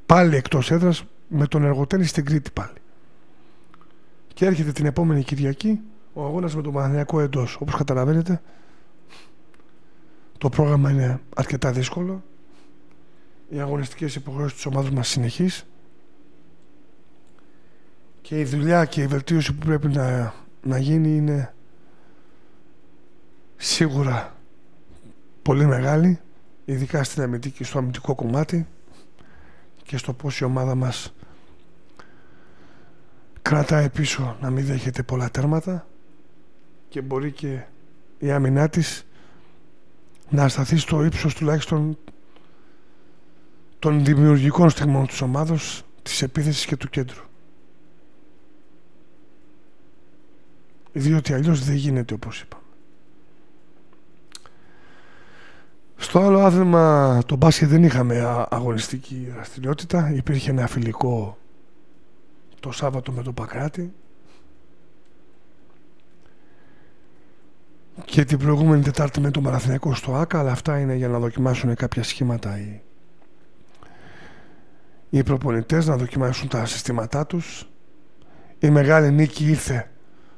πάλι εκτός έδρας με τον εργοτένη στην Κρήτη πάλι. Και έρχεται την επόμενη Κυριακή ο αγώνας με τον Παναθηναϊκό εντός. Όπως καταλαβαίνετε το πρόγραμμα είναι αρκετά δύσκολο οι αγωνιστικές υποχρεώσεις της ομάδας μας συνεχείς. Και η δουλειά και η βελτίωση που πρέπει να, να γίνει είναι σίγουρα πολύ μεγάλη ειδικά στην αμυντική, στο αμυντικό κομμάτι και στο πώς η ομάδα μας κρατάει πίσω να μην δέχεται πολλά τέρματα και μπορεί και η άμυνά της να σταθεί στο ύψος τουλάχιστον των δημιουργικών στιγμών της ομάδος, της επίθεσης και του κέντρου. Διότι αλλιώς δεν γίνεται όπως είπα. Στο άλλο άθλημα το μπάσκετ δεν είχαμε αγωνιστική δραστηριότητα. Υπήρχε ένα φιλικό το Σάββατο με το Πακράτη. Και την προηγούμενη Τετάρτη με το Μαραθηνιακό στο ΆΚΑ, αλλά αυτά είναι για να δοκιμάσουν κάποια σχήματα οι οι προπονητές να δοκιμάσουν τα συστήματά τους. Η μεγάλη νίκη ήρθε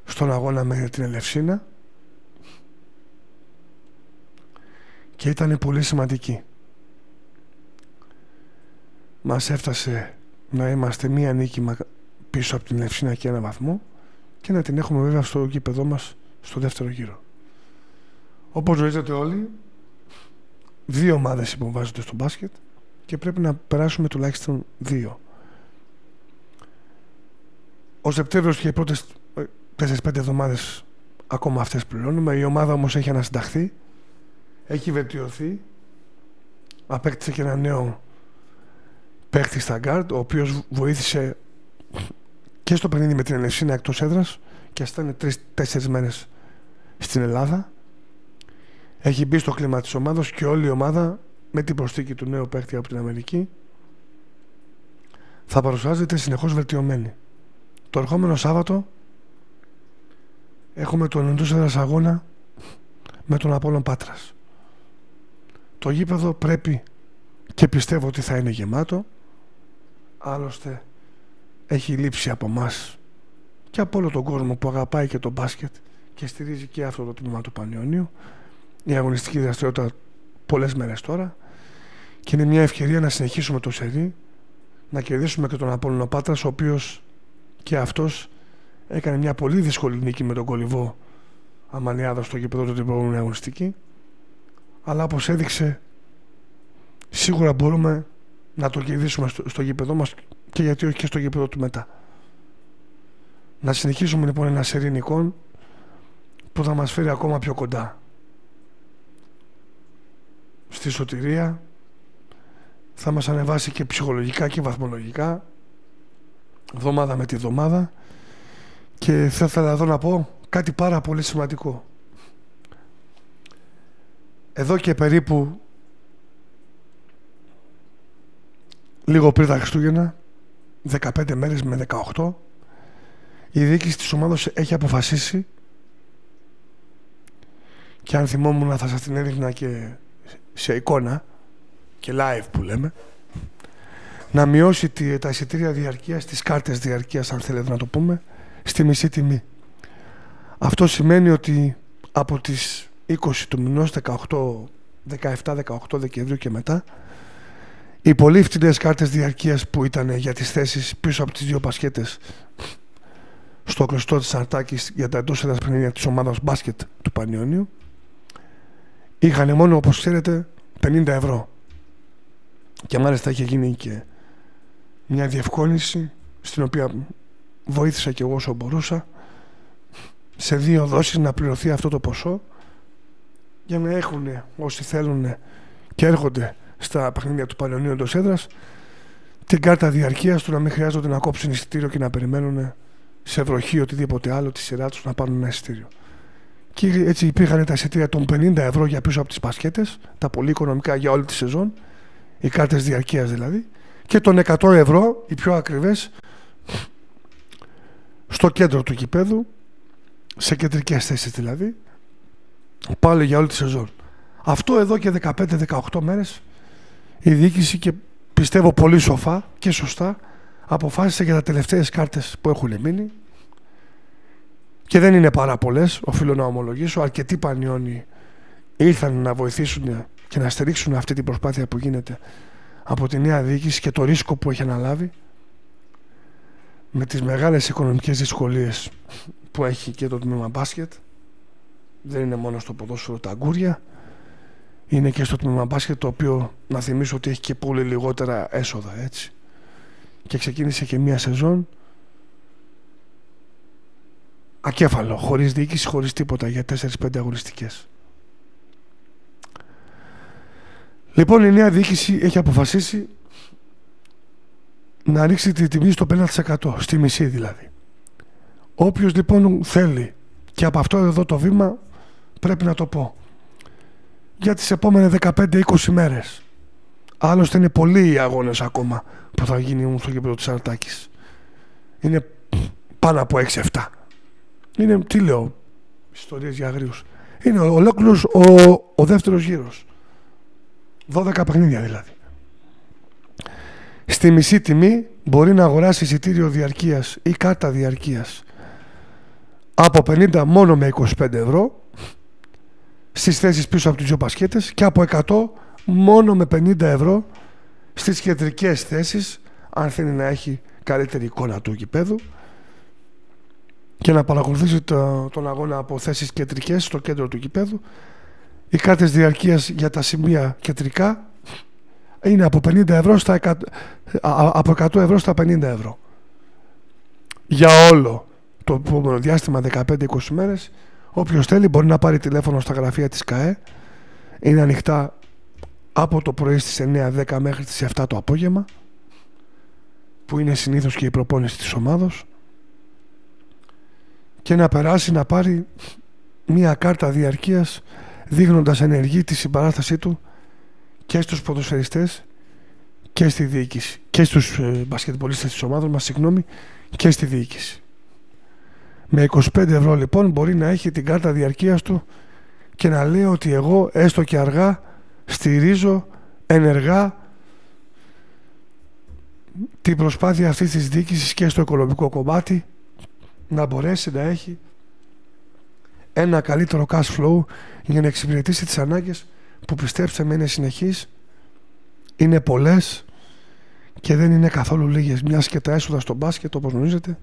στον αγώνα με την Ελευσίνα και ήταν πολύ σημαντική. Μας έφτασε να είμαστε μία νίκη πίσω από την Ελευσίνα και ένα βαθμό και να την έχουμε βέβαια στο γήπεδό μας στο δεύτερο γύρο. Όπως γνωρίζετε όλοι, δύο ομάδες υποβάζονται στο μπάσκετ και πρέπει να περάσουμε τουλάχιστον δύο. Ο Σεπτέμβριος και οι πρώτες 4-5 εβδομάδες ακόμα αυτές πληρώνουμε. Η ομάδα όμως έχει ανασυνταχθεί, έχει βελτιωθεί, απέκτησε και ένα νέο παίχτη στα γκάρτ, ο οποίος βοήθησε και στο παιχνίδι με την Ελευσίνα εκτός έδρας και ήταν τρεις-τέσσερις μέρες στην Ελλάδα. Έχει μπει στο κλίμα της ομάδας και όλη η ομάδα με την προσθήκη του νέου παίκτη από την Αμερική θα παρουσιάζεται συνεχώς βελτιωμένη. Το ερχόμενο Σάββατο έχουμε τον εντός αγώνα με τον Απόλλων Πάτρας. Το γήπεδο πρέπει και πιστεύω ότι θα είναι γεμάτο άλλωστε έχει λείψει από μας και από όλο τον κόσμο που αγαπάει και το μπάσκετ και στηρίζει και αυτό το τμήμα του Πανιωνίου η αγωνιστική δραστηριότητα πολλές μέρες τώρα. Και είναι μια ευκαιρία να συνεχίσουμε το σερί να κερδίσουμε και τον Απόλλωνο Πάτρας ο οποίος και αυτός έκανε μια πολύ δύσκολη νίκη με τον Κολυβό Αμανιάδα στο γήπεδο του την προηγούμενη αγωνιστική. Αλλά όπως έδειξε σίγουρα μπορούμε να το κερδίσουμε στο, στο γήπεδο μας και γιατί όχι και στο γήπεδο του μετά. Να συνεχίσουμε λοιπόν ένα σερήν που θα μας φέρει ακόμα πιο κοντά στη σωτηρία θα μας ανεβάσει και ψυχολογικά και βαθμολογικά εβδομάδα με τη βδομάδα. Και θα ήθελα εδώ να πω κάτι πάρα πολύ σημαντικό. Εδώ και περίπου λίγο πριν τα Χριστούγεννα 15 μέρες με 18 η διοίκηση της ομάδας έχει αποφασίσει και αν θυμόμουν θα σας την έδειχνα και σε εικόνα και live που λέμε να μειώσει τα εισιτήρια διαρκείας, τις κάρτες διαρκείας αν θέλετε να το πούμε στη μισή τιμή. Αυτό σημαίνει ότι από τις 20 του μηνός 18, 17-18 Δεκεμβρίου και μετά οι πολύ φτηνές κάρτες διαρκείας που ήταν για τις θέσεις πίσω από τις δύο πασχέτες στο κλωστό της Αρτάκης για τα εντός έδρας παιχνίδια της ομάδας μπάσκετ του Πανιόνιου είχαν μόνο όπως ξέρετε 50 ευρώ και μάλιστα είχε γίνει και μια διευκόλυνση στην οποία βοήθησα και εγώ όσο μπορούσα σε δύο δόσεις να πληρωθεί αυτό το ποσό για να έχουν όσοι θέλουν και έρχονται στα παιχνίδια του Παλαιονίου εντός έδρας την κάρτα διαρκείας του να μην χρειάζονται να κόψουν εισιτήριο και να περιμένουν σε βροχή ή οτιδήποτε άλλο τη σειρά τους να πάρουν ένα εισιτήριο. Και έτσι υπήρχαν τα εισιτήρια των 50 ευρώ για πίσω από τις πασχέτε, τα πολύ οικονομικά για όλη τη σεζόν, οι κάρτες διαρκείας δηλαδή, και των 100 ευρώ, οι πιο ακριβές, στο κέντρο του κηπέδου, σε κεντρικές θέσεις δηλαδή, πάλι για όλη τη σεζόν. Αυτό εδώ και 15-18 μέρες η διοίκηση και πιστεύω πολύ σοφά και σωστά αποφάσισε για τα τελευταίες κάρτες που έχουν μείνει και δεν είναι πάρα πολλές, οφείλω να ομολογήσω. Αρκετοί πανιόνι ήρθαν να βοηθήσουν και να στηρίξουν αυτή την προσπάθεια που γίνεται από τη νέα διοίκηση και το ρίσκο που έχει αναλάβει με τις μεγάλες οικονομικές δυσκολίες που έχει και το τμήμα μπάσκετ δεν είναι μόνο στο ποδόσφαιρο τα αγκούρια είναι και στο τμήμα μπάσκετ το οποίο να θυμίσω ότι έχει και πολύ λιγότερα έσοδα έτσι και ξεκίνησε και μία σεζόν ακέφαλο, χωρίς διοίκηση, χωρίς τίποτα για 4-5 αγωνιστικές. Λοιπόν η νέα διοίκηση έχει αποφασίσει να ρίξει τη τιμή στο 50% στη μισή δηλαδή. Όποιος λοιπόν θέλει και από αυτό εδώ το βήμα πρέπει να το πω για τις επόμενες 15-20 μέρες. Άλλωστε είναι πολλοί οι αγώνες ακόμα που θα γίνει στο γήπεδο της Αρτάκης. Είναι πάνω από 6-7. Είναι, τι λέω, ιστορίες για αγρίους. Είναι ολόκληρος ο, ο δεύτερος γύρος. 12 παιχνίδια δηλαδή. Στη μισή τιμή μπορεί να αγοράσει εισιτήριο διαρκείας ή κάρτα διαρκείας από 50 μόνο με 25 ευρώ στις θέσεις πίσω από τις δύο πασχέτες και από 100 μόνο με 50 ευρώ στις κεντρικές θέσεις αν θέλει να έχει καλύτερη εικόνα του γηπέδου και να παρακολουθήσει το, τον αγώνα από θέσεις κεντρικές στο κέντρο του γηπέδου. Οι κάρτες διαρκείας για τα σημεία κεντρικά είναι από 50 ευρώ στα 100, από 100 ευρώ στα 50 ευρώ. Για όλο το επόμενο διάστημα 15-20 μέρες Όποιος θέλει μπορεί να πάρει τηλέφωνο στα γραφεία της ΚΑΕ. Είναι ανοιχτά από το πρωί στις 9-10 μέχρι τις 7 το απόγευμα που είναι συνήθως και η προπόνηση της ομάδος και να περάσει να πάρει μία κάρτα διαρκείας δείχνοντας ενεργή τη συμπαράστασή του και στους ποδοσφαιριστές και στη διοίκηση και στους ε, μπασκετμπολίστες της ομάδας μας, συγγνώμη, και στη διοίκηση. Με 25 ευρώ λοιπόν μπορεί να έχει την κάρτα διαρκείας του και να λέει ότι εγώ έστω και αργά στηρίζω ενεργά την προσπάθεια αυτής της διοίκησης και στο οικονομικό κομμάτι να μπορέσει να έχει ένα καλύτερο cash flow για να εξυπηρετήσει τις ανάγκες που πιστέψτε με είναι συνεχείς είναι πολλές και δεν είναι καθόλου λίγες. Μιας και τα έσοδα στο μπάσκετ όπως γνωρίζετε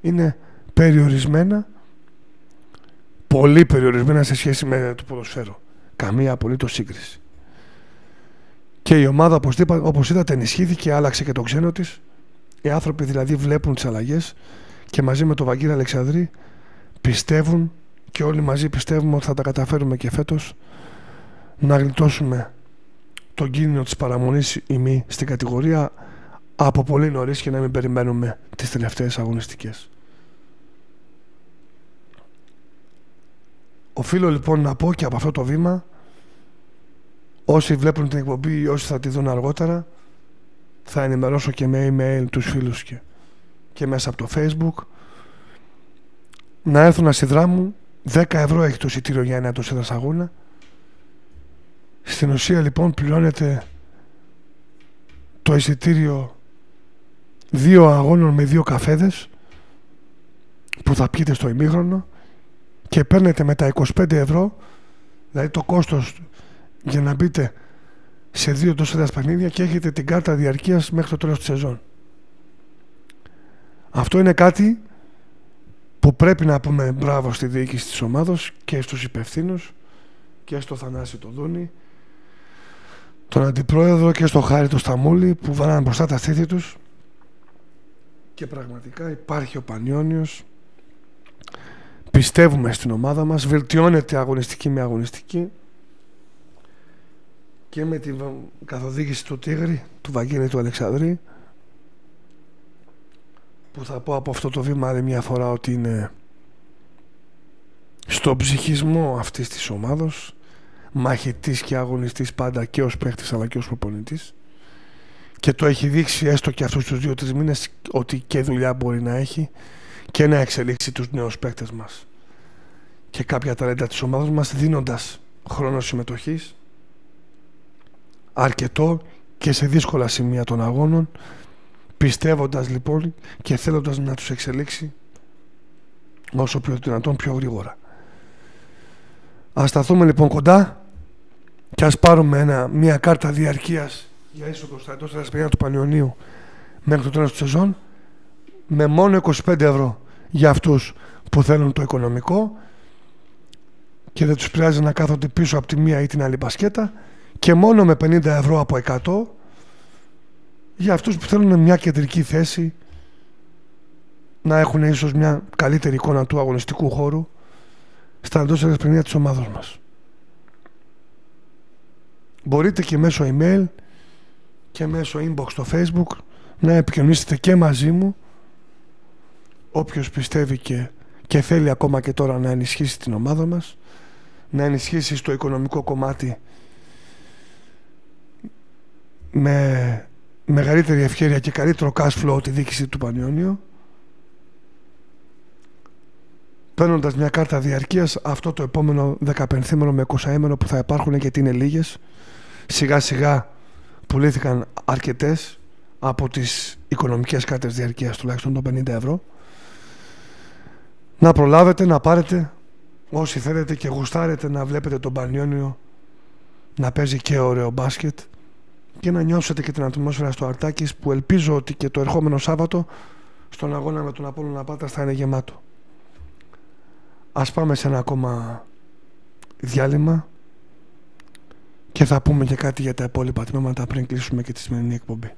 είναι περιορισμένα πολύ περιορισμένα σε σχέση με το ποδοσφαίρο. Καμία απολύτως σύγκριση. Και η ομάδα όπως, είπα, όπως είδατε ενισχύθηκε άλλαξε και το ξένο της. Οι άνθρωποι δηλαδή βλέπουν τις αλλαγές και μαζί με τον Βαγγίρα Αλεξανδρή πιστεύουν και όλοι μαζί πιστεύουμε ότι θα τα καταφέρουμε και φέτος να γλιτώσουμε τον κίνδυνο της παραμονής ημί στην κατηγορία από πολύ νωρίς και να μην περιμένουμε τις τελευταίες αγωνιστικές. Οφείλω λοιπόν να πω και από αυτό το βήμα όσοι βλέπουν την εκπομπή ή όσοι θα τη δουν αργότερα θα ενημερώσω και με email τους φίλους και, και μέσα από το facebook. Να έρθουν να συνδράμουν 10 ευρώ έχει το εισιτήριο για ένα τόσο αγώνα. Στην ουσία λοιπόν πληρώνεται το εισιτήριο δύο αγώνων με δύο καφέδες που θα πιείτε στο ημίχρονο και παίρνετε με τα 25 ευρώ δηλαδή το κόστος για να μπείτε σε δύο τόσο παιχνίδια και έχετε την κάρτα διαρκείας μέχρι το τέλος της σεζόν. Αυτό είναι κάτι που πρέπει να πούμε μπράβο στη διοίκηση της ομάδος και στους υπευθύνους και στο Θανάση το Δούνι τον Αντιπρόεδρο και στο Χάρη του Σταμούλη που βάλαν μπροστά τα στήθη τους. Και πραγματικά υπάρχει ο Πανιόνιος. Πιστεύουμε στην ομάδα μας. Βελτιώνεται αγωνιστική με αγωνιστική. Και με την καθοδήγηση του Τίγρη του Βαγγέλη του Αλεξανδρή που θα πω από αυτό το βήμα άλλη μια φορά ότι είναι στο ψυχισμό αυτής της ομάδος μαχητής και αγωνιστής πάντα και ως παίχτης αλλά και ως προπονητής. Και το έχει δείξει έστω και αυτούς τους δύο-τρεις μήνες ότι και δουλειά μπορεί να έχει και να εξελίξει τους νέους παίκτες μας. Και κάποια ταλέντα της ομάδας μας δίνοντας χρόνο συμμετοχής αρκετό και σε δύσκολα σημεία των αγώνων πιστεύοντας λοιπόν και θέλοντας να τους εξελίξει όσο πιο δυνατόν πιο γρήγορα. Ας σταθούμε λοιπόν κοντά και ας πάρουμε ένα, μια κάρτα διαρκείας για είσοδο στα εντός παιδιά του Πανιωνίου μέχρι το τέλος του σεζόν με μόνο 25 ευρώ για αυτούς που θέλουν το οικονομικό και δεν τους πειράζει να κάθονται πίσω από τη μία ή την άλλη μπασκέτα και μόνο με 50 ευρώ από 100 για αυτούς που θέλουν μια κεντρική θέση να έχουν ίσως μια καλύτερη εικόνα του αγωνιστικού χώρου στα εντός παιχνίδια της ομάδας μας. Μπορείτε και μέσω email και μέσω inbox στο facebook να επικοινωνήσετε και μαζί μου όποιος πιστεύει και, και θέλει ακόμα και τώρα να ενισχύσει την ομάδα μας να ενισχύσει στο οικονομικό κομμάτι με μεγαλύτερη ευκαιρία και καλύτερο cash flow τη δίκηση του Πανιόνιου παίρνοντας μια κάρτα διαρκείας αυτό το επόμενο 15 με 20 που θα υπάρχουν γιατί είναι λίγες σιγά σιγά πουλήθηκαν αρκετές από τις οικονομικές κάρτες διαρκείας τουλάχιστον των 50 ευρώ. Να προλάβετε να πάρετε όσοι θέλετε και γουστάρετε να βλέπετε τον Πανιόνιο να παίζει και ωραίο μπάσκετ και να νιώσετε και την ατμόσφαιρα στο Αρτάκης που ελπίζω ότι και το ερχόμενο Σάββατο στον αγώνα με τον Απόλλωνα Πάτρας θα είναι γεμάτο. Ας πάμε σε ένα ακόμα διάλειμμα και θα πούμε και κάτι για τα υπόλοιπα τμήματα πριν κλείσουμε και τη σημερινή εκπομπή.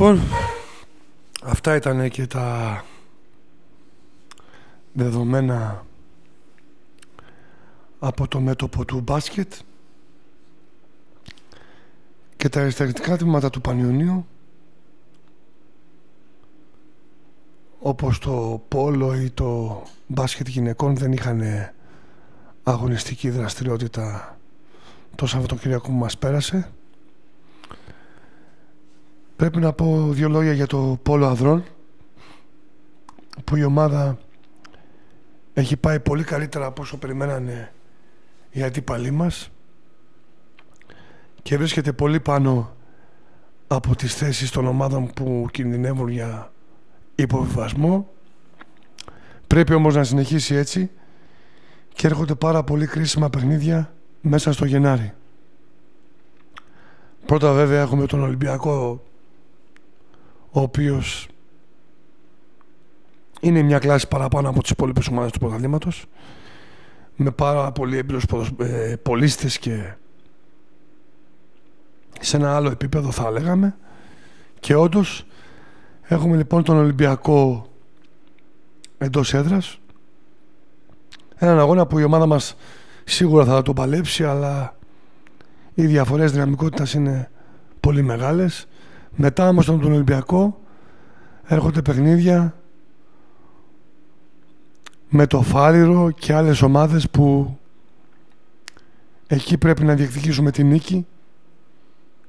Λοιπόν, αυτά ήταν και τα δεδομένα από το μέτωπο του μπάσκετ και τα αριστερικά τμήματα του Πανιωνίου όπως το πόλο ή το μπάσκετ γυναικών δεν είχαν αγωνιστική δραστηριότητα το Σαββατοκύριακο που μας πέρασε Πρέπει να πω δύο λόγια για το Πόλο Αδρών που η ομάδα έχει πάει πολύ καλύτερα από όσο περιμένανε οι αντίπαλοι μας και βρίσκεται πολύ πάνω από τις θέσεις των ομάδων που κινδυνεύουν για υποβιβασμό. Πρέπει όμως να συνεχίσει έτσι και έρχονται πάρα πολύ κρίσιμα παιχνίδια μέσα στο Γενάρη. Πρώτα βέβαια έχουμε τον Ολυμπιακό ο οποίος είναι μια κλάση παραπάνω από τις υπόλοιπες ομάδες του πρωταθλήματος με πάρα πολύ έμπειρους ε, πολίστες και σε ένα άλλο επίπεδο θα λέγαμε. Και όντως έχουμε λοιπόν τον Ολυμπιακό εντός έδρας. Έναν αγώνα που η ομάδα μας σίγουρα θα το παλέψει αλλά οι διαφορές δυναμικότητας είναι πολύ μεγάλες μετά όμως τον Ολυμπιακό έρχονται παιχνίδια με το Φάριρο και άλλες ομάδες που εκεί πρέπει να διεκδικήσουμε την νίκη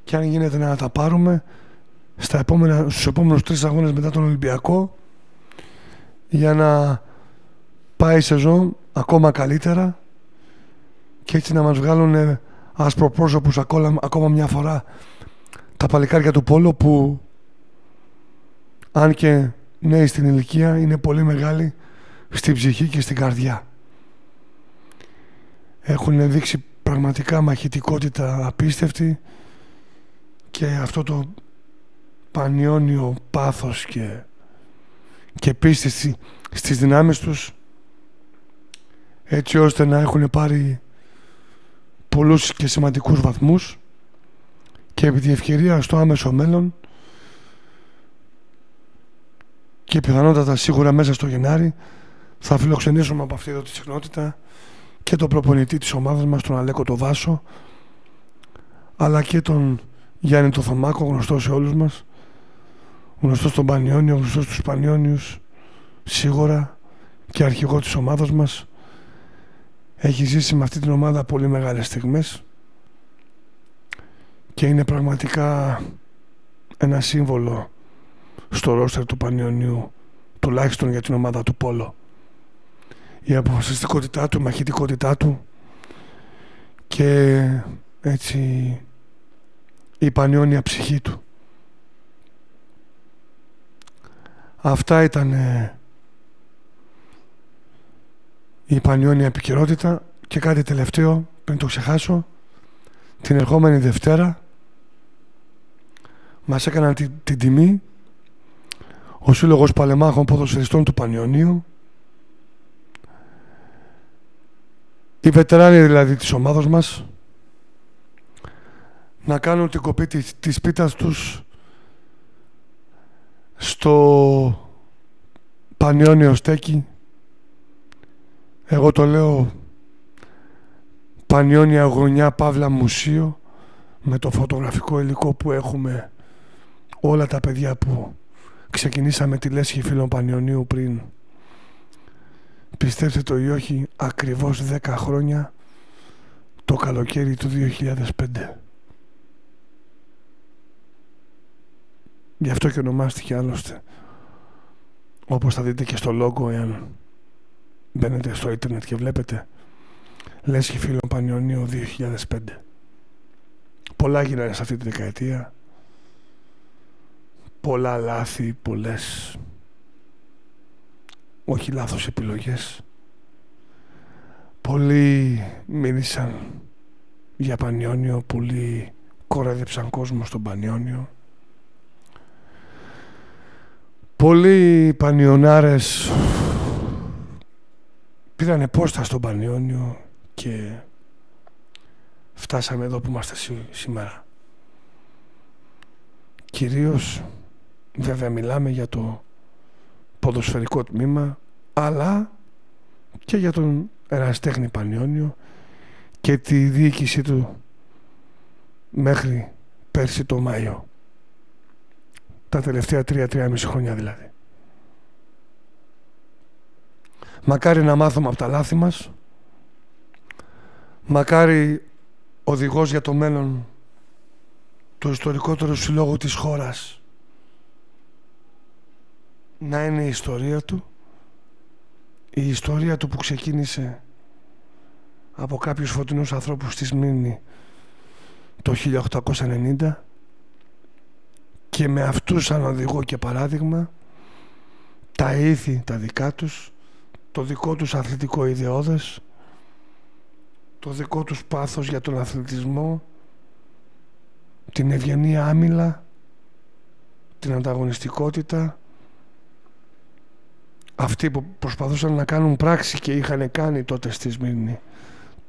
και αν γίνεται να τα πάρουμε στα επόμενα, στους επόμενους τρεις αγώνες μετά τον Ολυμπιακό για να πάει η σεζόν ακόμα καλύτερα και έτσι να μας βγάλουν ασπροπρόσωπους ακόμα, ακόμα μια φορά τα παλικάρια του Πόλο που αν και νέοι στην ηλικία είναι πολύ μεγάλοι στην ψυχή και στην καρδιά. Έχουν δείξει πραγματικά μαχητικότητα απίστευτη και αυτό το πανιόνιο πάθος και, και πίστη στις δυνάμεις τους έτσι ώστε να έχουν πάρει πολλούς και σημαντικούς βαθμούς και επί τη ευκαιρία στο άμεσο μέλλον και πιθανότατα σίγουρα μέσα στο Γενάρη θα φιλοξενήσουμε από αυτή εδώ τη συχνότητα και τον προπονητή της ομάδας μας, τον Αλέκο το Βάσο αλλά και τον Γιάννη το Θωμάκο, γνωστό σε όλους μας γνωστός στον Πανιόνιο, γνωστός στους Πανιόνιους σίγουρα και αρχηγό της ομάδας μας. Έχει ζήσει με αυτή την ομάδα πολύ μεγάλες στιγμές και είναι πραγματικά ένα σύμβολο στο ρόστερ του Πανιονίου τουλάχιστον για την ομάδα του Πόλο η αποφασιστικότητά του, η μαχητικότητά του και έτσι η πανιόνια ψυχή του. Αυτά ήταν η πανιόνια επικαιρότητα και κάτι τελευταίο πριν το ξεχάσω την ερχόμενη Δευτέρα μας έκαναν την, την τιμή ο Σύλλογος Παλεμάχων Ποδοσφαιριστών του Πανιωνίου. Οι βετεράνοι δηλαδή της ομάδος μας να κάνουν την κοπή της, της πίτας τους στο Πανιόνιο Στέκι εγώ το λέω Πανιόνια Γωνιά Παύλα Μουσείο με το φωτογραφικό υλικό που έχουμε όλα τα παιδιά που ξεκινήσαμε τη λέσχη φίλων Πανιωνίου πριν Πιστέψτε το ή όχι, ακριβώς 10 χρόνια το καλοκαίρι του 2005. Γι' αυτό και ονομάστηκε άλλωστε. Όπως θα δείτε και στο λόγο εάν μπαίνετε στο ίντερνετ και βλέπετε Λέσχη φίλων Πανιωνίου 2005. Πολλά γίνανε σε αυτή τη δεκαετία. Πολλά λάθη, πολλές όχι λάθος επιλογές. Πολλοί μίλησαν για Πανιόνιο, πολλοί κορέδεψαν κόσμο στον Πανιόνιο. Πολλοί Πανιονάρες πήραν πόστα στον Πανιόνιο και φτάσαμε εδώ που είμαστε σήμερα. Κυρίως βέβαια μιλάμε για το ποδοσφαιρικό τμήμα αλλά και για τον εραστέχνη Πανιόνιο και τη διοίκησή του μέχρι πέρσι το Μάιο. Τα τελευταία τρία-τρία μισή χρόνια δηλαδή. Μακάρι να μάθουμε από τα λάθη μας. Μακάρι οδηγός για το μέλλον του ιστορικότερου συλλόγου της χώρας να είναι η ιστορία του η ιστορία του που ξεκίνησε από κάποιους φωτεινούς ανθρώπους στη Σμύρνη το 1890 και με αυτούς σαν οδηγό και παράδειγμα τα ήθη τα δικά τους το δικό τους αθλητικό ιδεώδες το δικό τους πάθος για τον αθλητισμό την ευγενή άμυλα την ανταγωνιστικότητα αυτοί που προσπαθούσαν να κάνουν πράξη και είχαν κάνει τότε στη Σμύρνη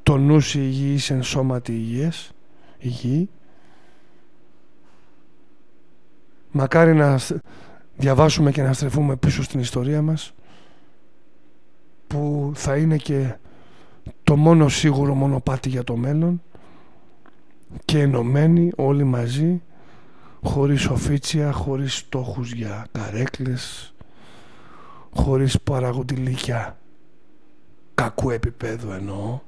το νους υγιής εν σώματι υγιές, υγιή. Μακάρι να διαβάσουμε και να στρεφούμε πίσω στην ιστορία μας που θα είναι και το μόνο σίγουρο μονοπάτι για το μέλλον και ενωμένοι όλοι μαζί χωρίς οφίτσια, χωρίς στόχους για καρέκλες χωρίς παραγωγηλίκια κακού επίπεδου εννοώ.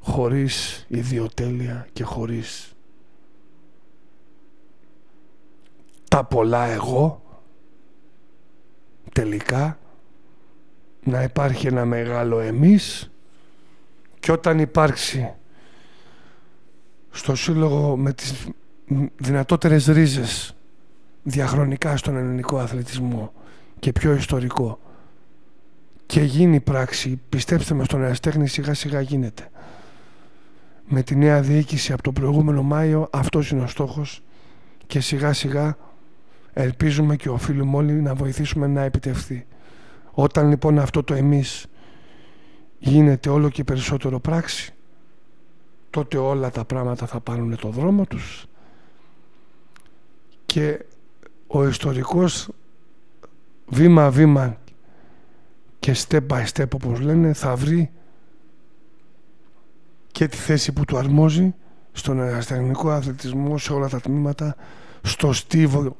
Χωρίς ιδιοτέλεια και χωρίς τα πολλά εγώ τελικά να υπάρχει ένα μεγάλο εμείς και όταν υπάρξει στο σύλλογο με τις δυνατότερες ρίζες διαχρονικά στον ελληνικό αθλητισμό και πιο ιστορικό και γίνει πράξη, πιστέψτε με στον αεραστέχνη σιγά σιγά γίνεται. Με τη νέα διοίκηση από τον προηγούμενο Μάιο αυτός είναι ο στόχος και σιγά σιγά ελπίζουμε και οφείλουμε όλοι να βοηθήσουμε να επιτευχθεί. Όταν λοιπόν αυτό το εμείς γίνεται όλο και περισσότερο πράξη τότε όλα τα πράγματα θα πάρουν το δρόμο τους και ο ιστορικός βήμα-βήμα και step by step όπως λένε θα βρει και τη θέση που του αρμόζει στον αεραστεχνικό αθλητισμό σε όλα τα τμήματα στο στίβο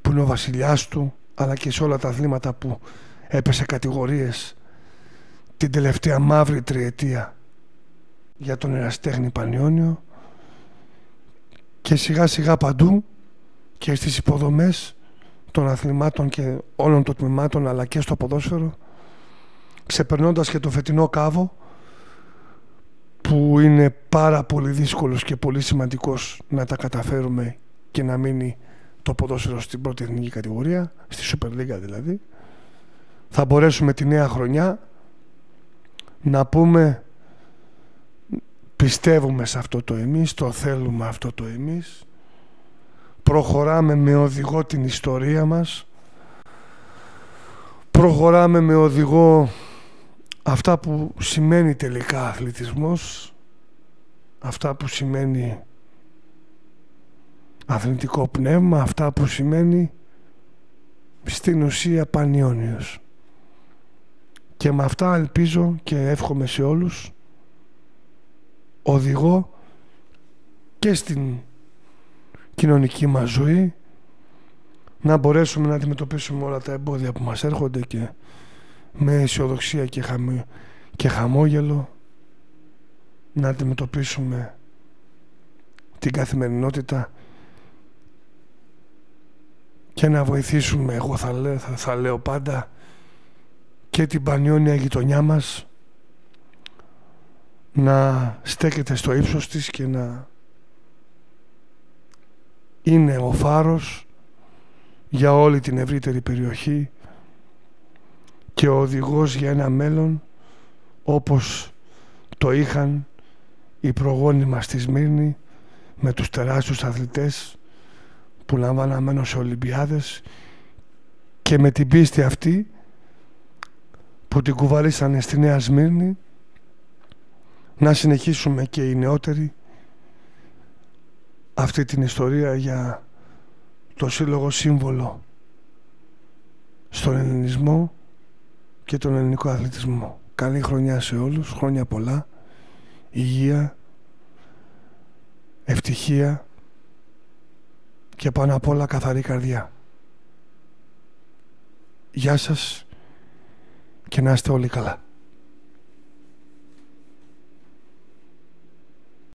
που είναι ο βασιλιάς του αλλά και σε όλα τα αθλήματα που έπεσε κατηγορίες την τελευταία μαύρη τριετία για τον εραστέχνη Πανιόνιο. Και σιγά σιγά παντού και στις υποδομές των αθλημάτων και όλων των τμήματων αλλά και στο ποδόσφαιρο ξεπερνώντας και το φετινό κάβο που είναι πάρα πολύ δύσκολος και πολύ σημαντικός να τα καταφέρουμε και να μείνει το ποδόσφαιρο στην πρώτη εθνική κατηγορία, στη Super League δηλαδή, θα μπορέσουμε τη νέα χρονιά να πούμε πιστεύουμε σε αυτό το εμείς, το θέλουμε αυτό το εμείς, προχωράμε με οδηγό την ιστορία μας, προχωράμε με οδηγό αυτά που σημαίνει τελικά αθλητισμός, αυτά που σημαίνει αθλητικό πνεύμα, αυτά που σημαίνει στην ουσία πανιόνιος. Και με αυτά ελπίζω και εύχομαι σε όλους οδηγώ και στην κοινωνική μας ζωή να μπορέσουμε να αντιμετωπίσουμε όλα τα εμπόδια που μας έρχονται και με αισιοδοξία και, και χαμόγελο να αντιμετωπίσουμε την καθημερινότητα και να βοηθήσουμε, εγώ θα λέω, θα, θα λέω πάντα, και την πανιόνια γειτονιά μας να στέκεται στο ύψος της και να είναι ο φάρος για όλη την ευρύτερη περιοχή και ο οδηγός για ένα μέλλον όπως το είχαν οι προγόνοι μας στη Σμύρνη με τους τεράστιους αθλητές που λαμβάναμε σε Ολυμπιάδες και με την πίστη αυτή που την κουβαλήσανε στη Νέα Σμύρνη να συνεχίσουμε και οι νεότεροι αυτή την ιστορία για το Σύλλογο Σύμβολο στον ελληνισμό και τον ελληνικό αθλητισμό. Καλή χρονιά σε όλους, χρόνια πολλά, υγεία, ευτυχία και πάνω απ' όλα καθαρή καρδιά. Γεια σας και να είστε όλοι καλά.